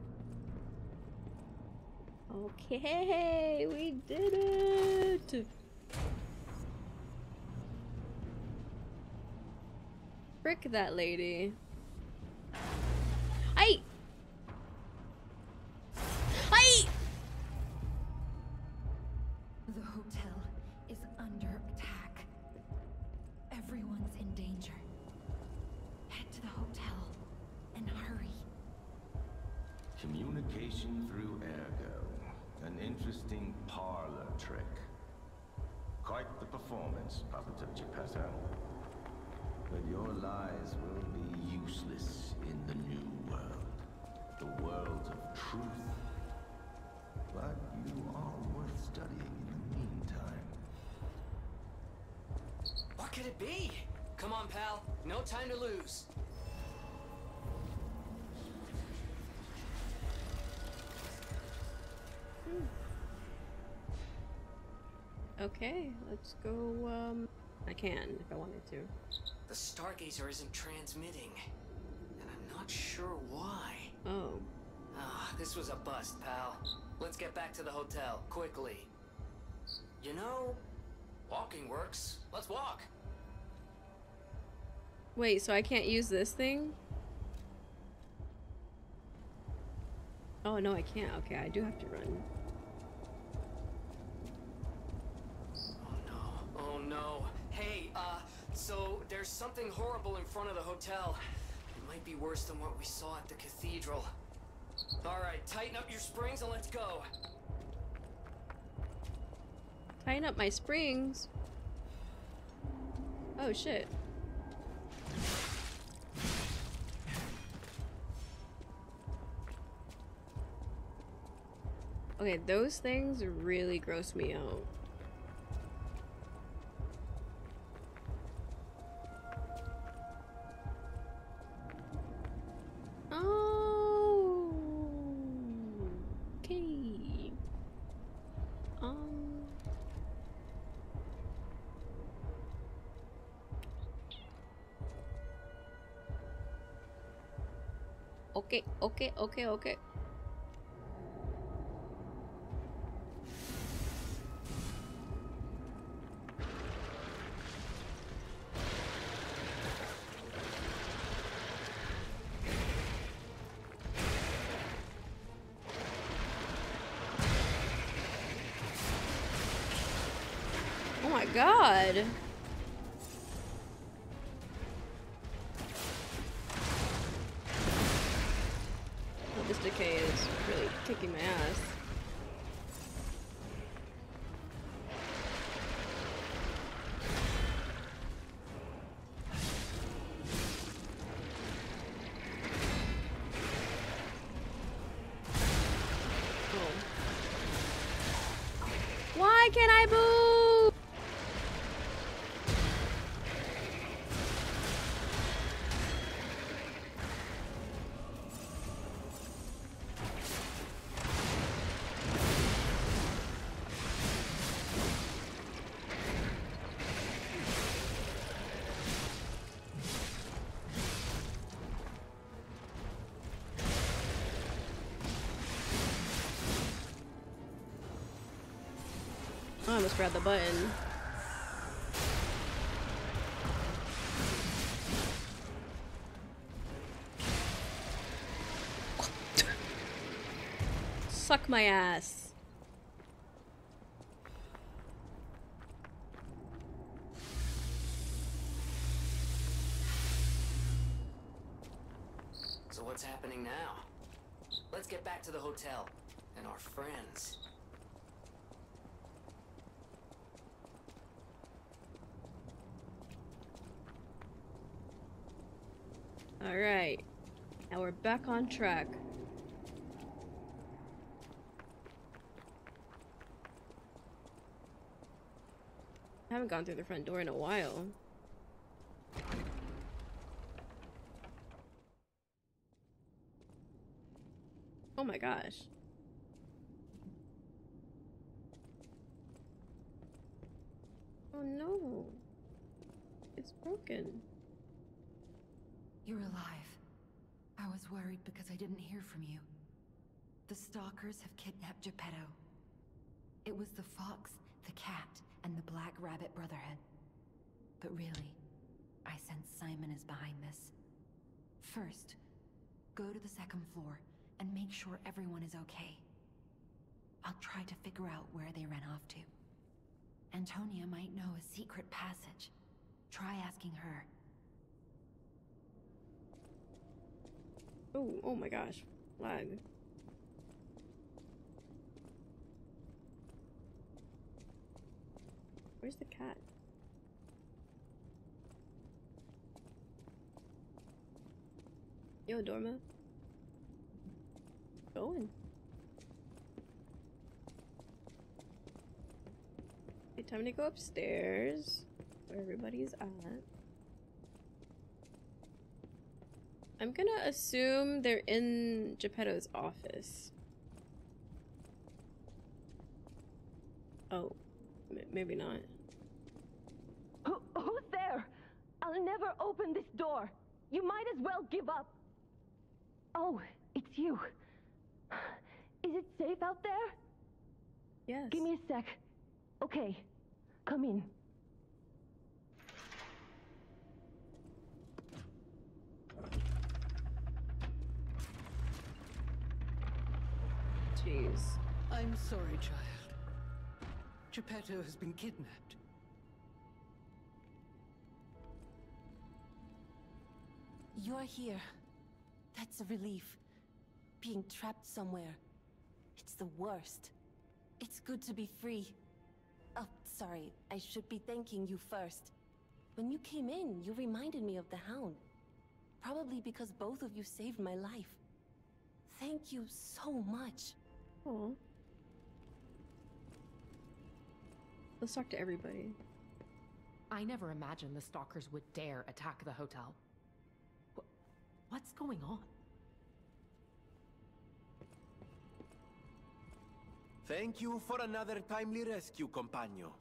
Okay, we did it! Frick that lady. Okay, let's go. Um, I can if I wanted to. The Stargazer isn't transmitting. And I'm not sure why. Oh, Ah, this was a bust, pal. Let's get back to the hotel, quickly. You know, walking works. Let's walk. wait. So I can't use this thing? Oh no, I can't. Okay, I do have to run. Worse than what we saw at the cathedral. Alright, tighten up your springs and let's go. Tighten up my springs. Oh shit. Okay, those things really gross me out. Okay, okay. Oh my god. I almost grabbed the button. Suck my ass. So what's happening now? Let's get back to the hotel and our friends. Alright. Now we're back on track. I haven't gone through the front door in a while. Oh my gosh. Oh no. It's broken. Hear from you. The stalkers have kidnapped Geppetto. It was the fox, the cat, and the Black Rabbit Brotherhood. But really, I sense Simon is behind this. First, go to the second floor and make sure everyone is okay. I'll try to figure out where they ran off to. Antonia might know a secret passage. Try asking her. Oh, oh my gosh. Lag. Where's the cat? Yo, Dorma. Going. Okay, time to go upstairs where everybody's at. I'm gonna assume they're in Geppetto's office. Oh, maybe not. Who, who's there? I'll never open this door. You might as well give up. Oh, it's you. Is it safe out there? Yes. Give me a sec. Okay, come in. Jeez. I'm sorry, child. Geppetto has been kidnapped. You're here. That's a relief. Being trapped somewhere. It's the worst. It's good to be free. Oh, sorry. I should be thanking you first. When you came in, you reminded me of the Hound. Probably because both of you saved my life. Thank you so much. Let's talk to everybody. I never imagined the stalkers would dare attack the hotel. Wh- What's going on? Thank you for another timely rescue, compagno.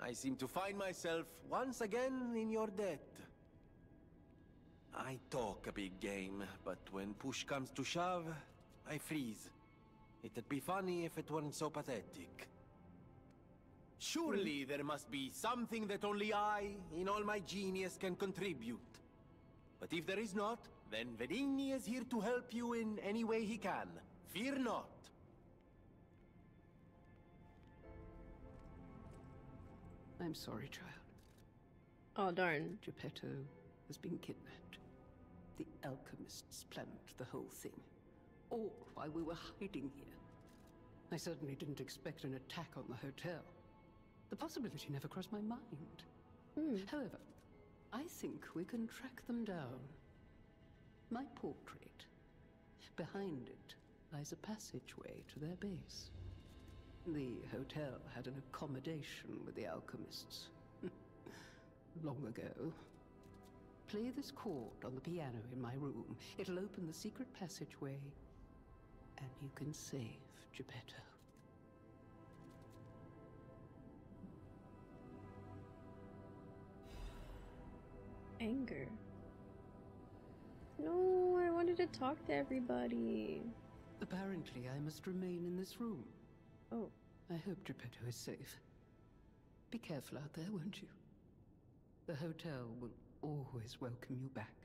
I seem to find myself once again in your debt. I talk a big game, but when push comes to shove, I freeze. It'd be funny if it weren't so pathetic. Surely there must be something that only I, in all my genius, can contribute. But if there is not, then Venigni is here to help you in any way he can. Fear not. I'm sorry, child. Oh, darn. Geppetto has been kidnapped. The alchemists planned the whole thing. All while we were hiding here. I certainly didn't expect an attack on the hotel. The possibility never crossed my mind. Hmm. However, I think we can track them down. My portrait. Behind it lies a passageway to their base. The hotel had an accommodation with the alchemists. Long ago. Play this chord on the piano in my room. It'll open the secret passageway, and you can save Geppetto. Anger. No, I wanted to talk to everybody. Apparently, I must remain in this room. Oh. I hope Geppetto is safe. Be careful out there, won't you? The hotel will always welcome you back.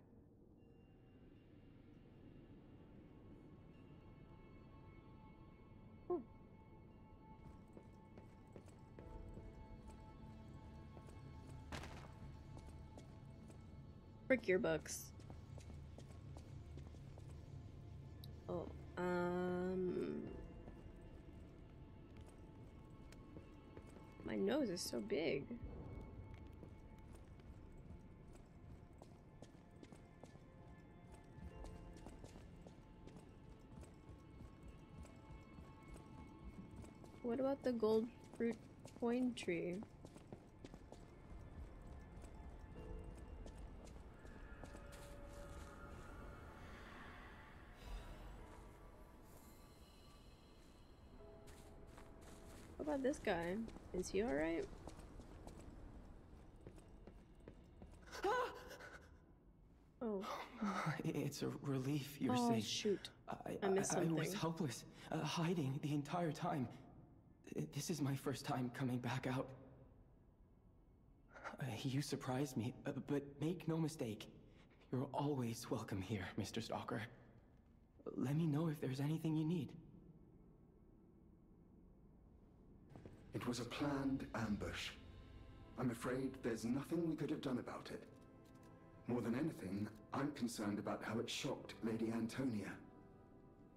Frick your books. Oh, um. My nose is so big. What about the gold fruit coin tree? About this guy? Is he alright? Oh. It's a relief you're Oh, safe. shoot. I, I missed I, was something. helpless, uh, hiding the entire time. Uh, This is my first time coming back out. Uh, you surprised me, uh, but make no mistake. You're always welcome here, Mr. Stalker. Let me know if there's anything you need. It was a planned ambush. I'm afraid there's nothing we could have done about it. More than anything, I'm concerned about how it shocked Lady Antonia.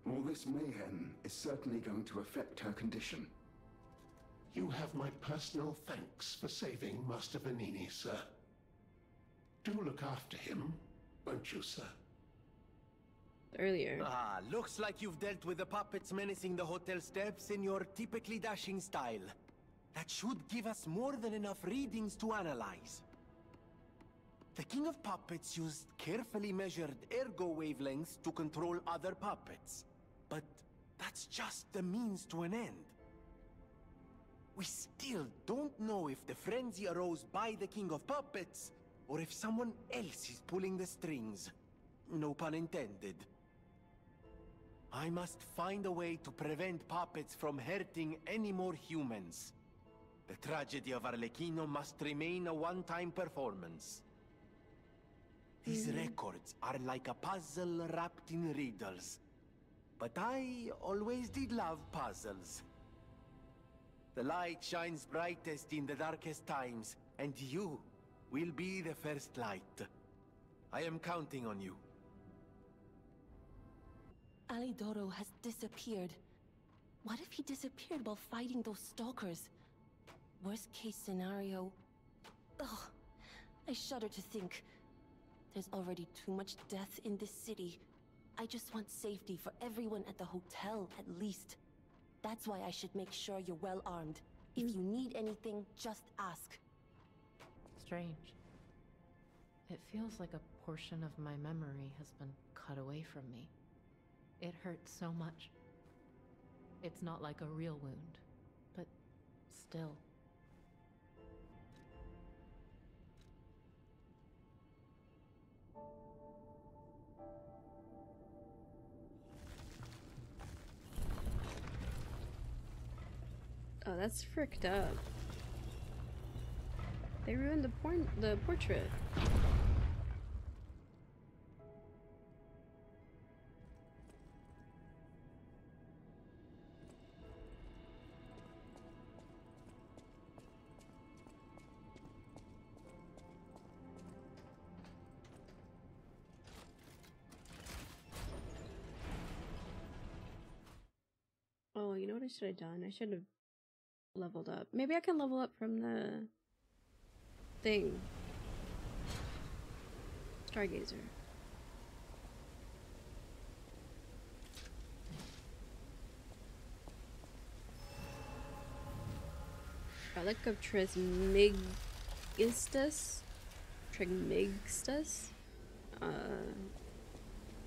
All this mayhem is certainly going to affect her condition. You have my personal thanks for saving Master Venigni, sir. Do look after him, won't you, sir? Earlier. Ah, looks like you've dealt with the puppets menacing the hotel steps in your typically dashing style. That should give us more than enough readings to analyze. The King of Puppets used carefully measured ergo wavelengths to control other puppets. But that's just the means to an end. We still don't know if the frenzy arose by the King of Puppets, or if someone else is pulling the strings. No pun intended. I must find a way to prevent puppets from hurting any more humans. The tragedy of Arlecchino must remain a one-time performance. These Mhm. records are like a puzzle wrapped in riddles. But I always did love puzzles. The light shines brightest in the darkest times, and you will be the first light. I am counting on you. Alidoro has disappeared. What if he disappeared while fighting those stalkers? Worst case scenario. Ugh. I shudder to think. There's already too much death in this city. I just want safety for everyone at the hotel, at least. That's why I should make sure you're well armed. If mm. you need anything, just ask. Strange. It feels like a portion of my memory has been cut away from me. It hurts so much. It's not like a real wound, but still. Oh, that's fricked up. They ruined the porn the portrait. Oh, you know what I should have done? I should have leveled up. Maybe I can level up from the thing. Stargazer. Relic of Trismegistus? Trismegistus? Uh,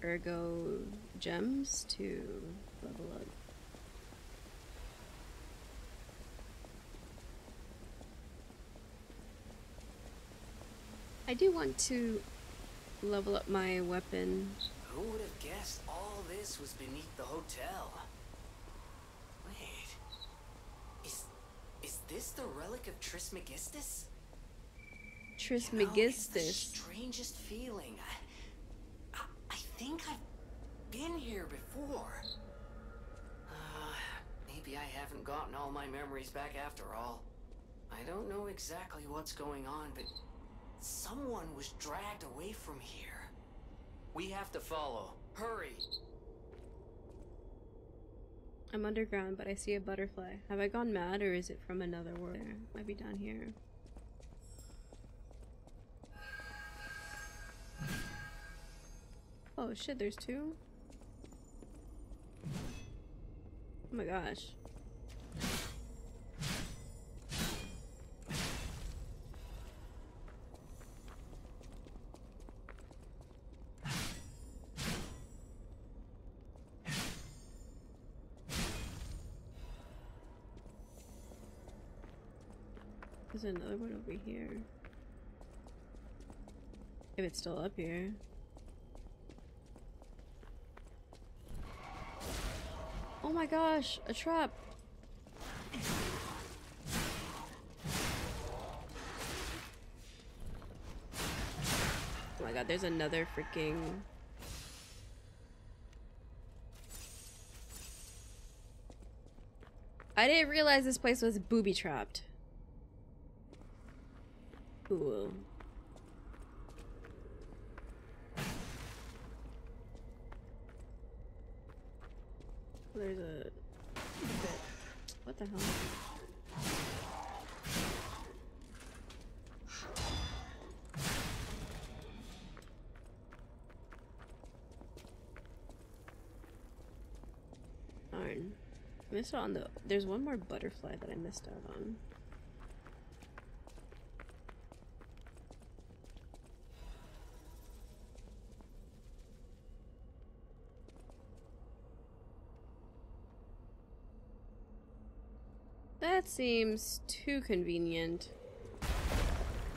ergo gems to level up. I do want to level up my weapon. Who would have guessed all this was beneath the hotel? Wait. Is is this the relic of Trismegistus? You know, it's the Trismegistus. strangest feeling. I, I, I think I've been here before. Uh, maybe I haven't gotten all my memories back after all. I don't know exactly what's going on, but someone was dragged away from here. We have to follow. Hurry! I'm underground, but I see a butterfly. Have I gone mad, or is it from another world? There, might be down here. Oh shit, there's two? Oh my gosh. There's another one over here. If it's still up here. Oh my gosh, a trap. Oh my god, there's another freaking I didn't realize this place was booby trapped. Cool. There's a. What the hell? Darn. Missed out on the. There's one more butterfly that I missed out on. That seems too convenient.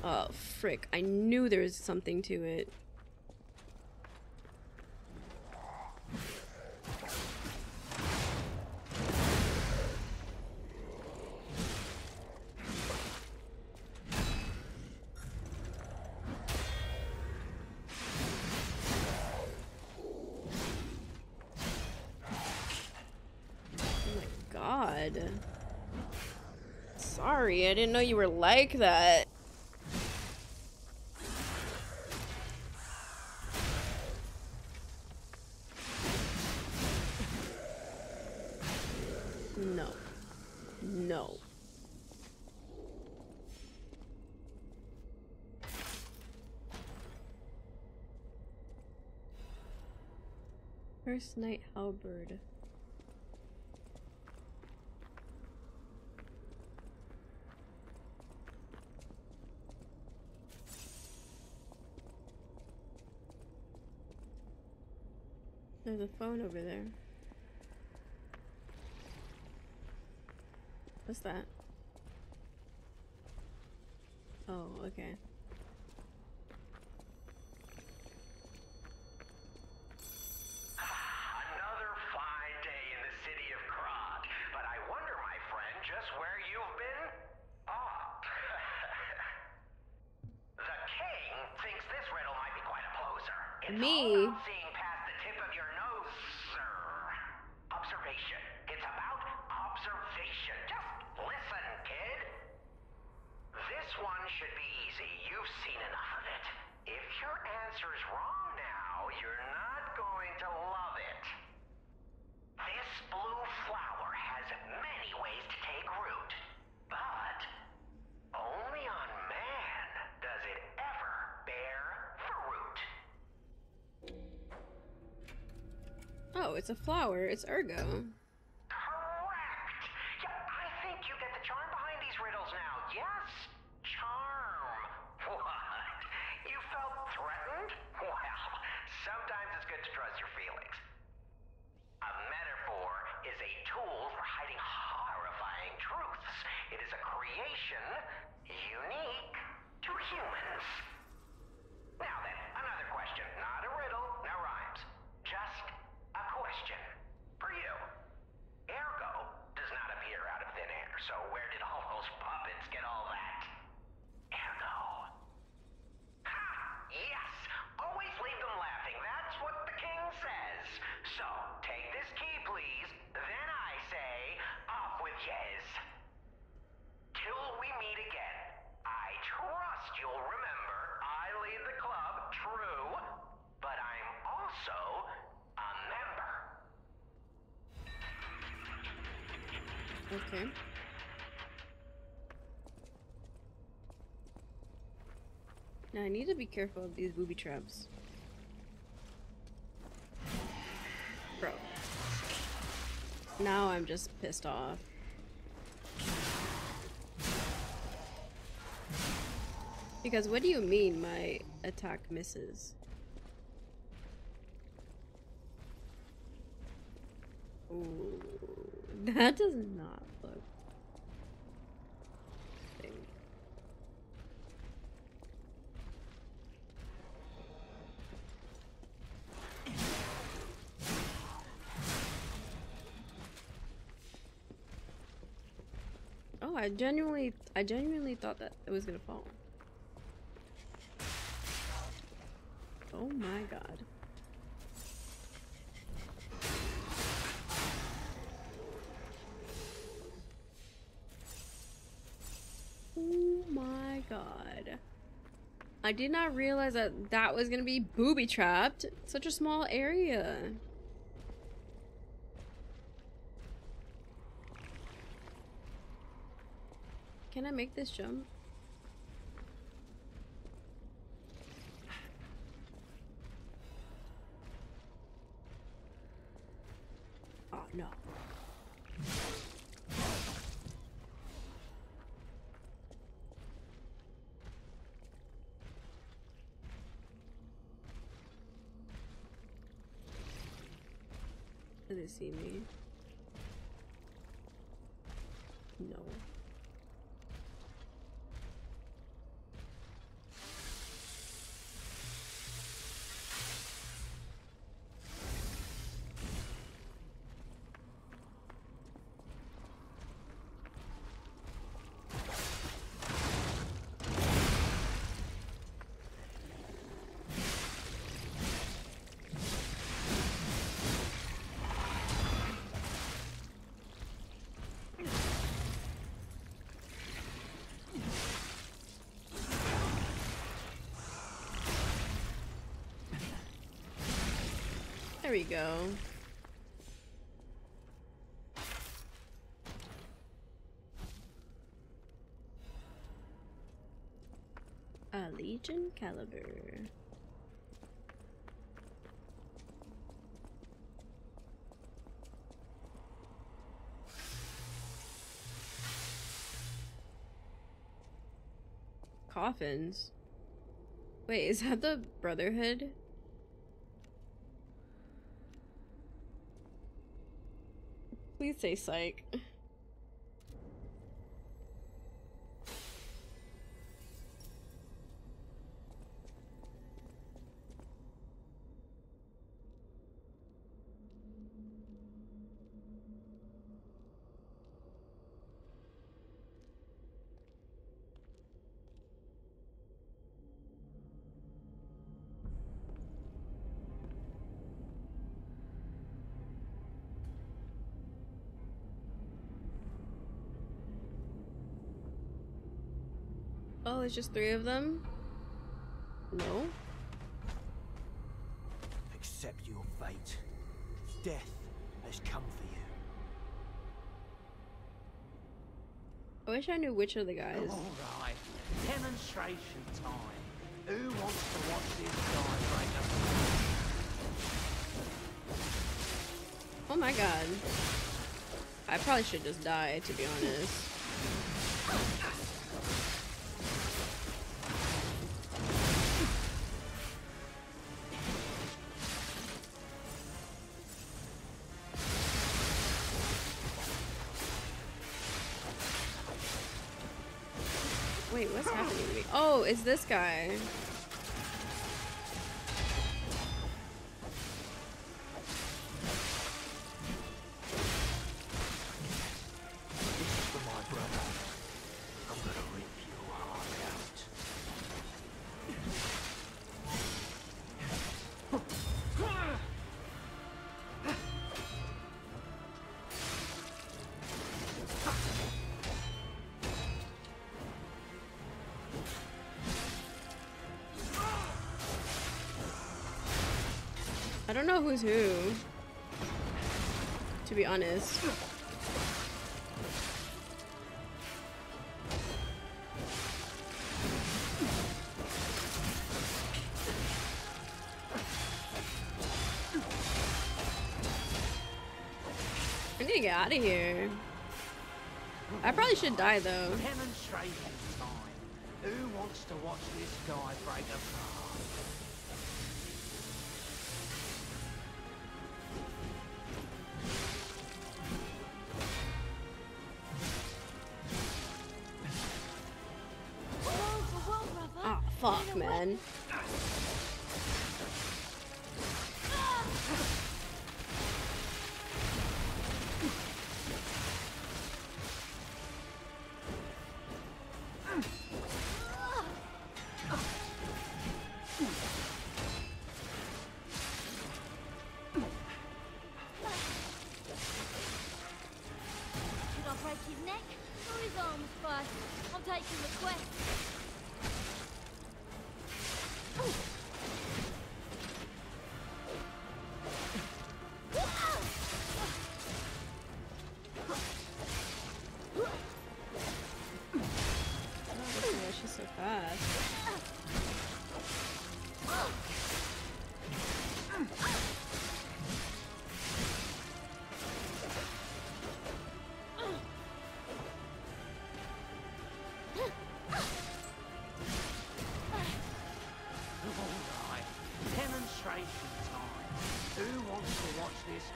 Oh, frick. I knew there was something to it. Oh my god. Sorry, I didn't know you were like that. No. No. First night halberd. A phone over there. What's that? Oh, okay. Another fine day in the city of Krat. But I wonder, my friend, just where you've been? Ah. the king thinks this riddle might be quite a closer. It's Me? all about seeing past the tip of your nose, sir. Observation. It's about observation. Just listen, kid. This one should be easy. You've seen enough of it. If your answer's wrong now, you're not going to love it. This blue flower has many ways to take root, but only on man does it ever bear fruit. Oh, it's a flower. It's Ergo. Correct. Yeah, I think you get the charm behind these riddles now. Yes, charm. What? You felt threatened? Well, sometimes it's good to trust your feelings. A metaphor is a tool for hiding horrifying truths. It is a creation unique to humans. Now then, another question. Not a riddle, no rhymes. Just a question. For you. Ergo does not appear out of thin air, so where did all those puppets get all that? Ergo. Ha! Yes! Always leave them laughing. That's what the king says. So, take this key, please. Then I say, off with yes. Till we meet again. I trust you'll remember I lead the club, true, but I'm also a member. Okay. Now I need to be careful of these booby traps. Bro. Now I'm just pissed off. Because what do you mean my attack misses? Ooh, that does not look. thing. I genuinely, I genuinely thought that it was gonna fall. Oh my god. Oh my god. I did not realize that that was gonna be booby trapped. Such a small area. Can I make this jump? Oh no. Did they see me? No. There we go. A Legion Caliber. Coffins? Wait, is that the Brotherhood? Please say psych. Oh, it's just three of them? No? Accept your fate. Death has come for you. I wish I knew which of the guys. Alright, demonstration time. Who wants to watch this guy? Oh my god. I probably should just die, to be honest. Wait, what's happening to me? Oh, it's this guy. Who's who. To be honest. I need to get out of here. I probably should die though. Who wants to watch this guy break apart?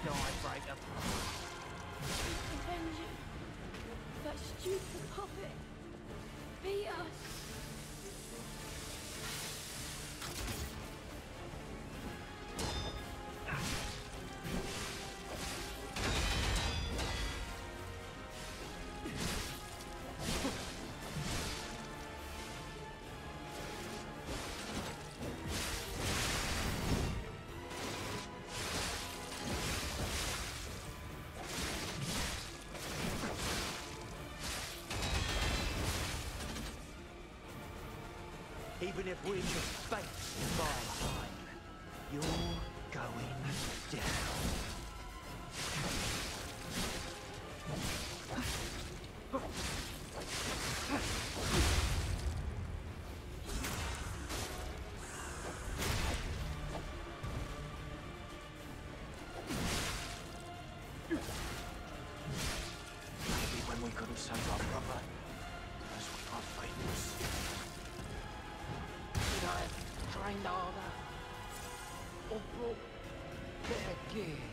Watch Even if fakes far behind, you're going down. Maybe when we couldn't save our brother, harder? Or brought better gear?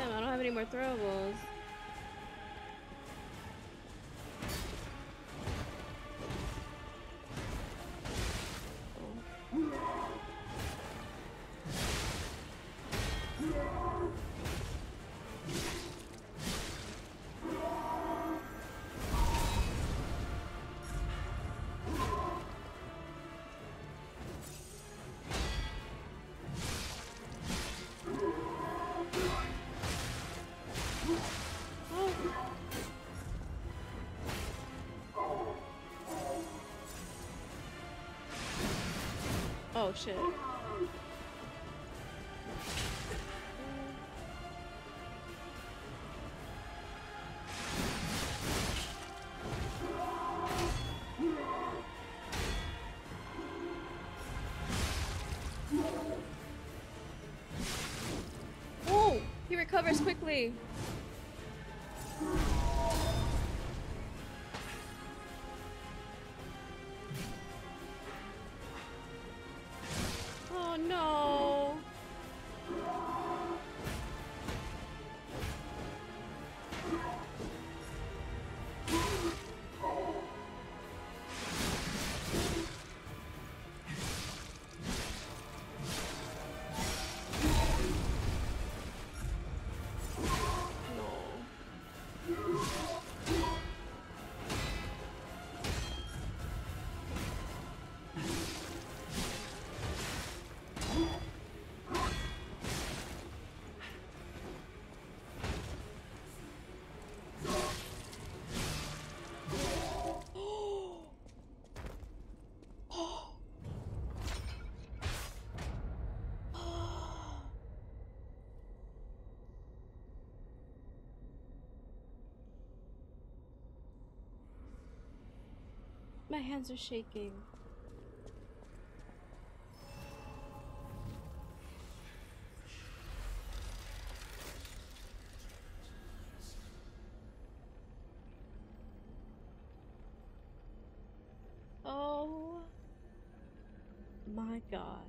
Damn, I don't have any more throwables. Oh shit. Oh, he recovers quickly. My hands are shaking. Oh my god.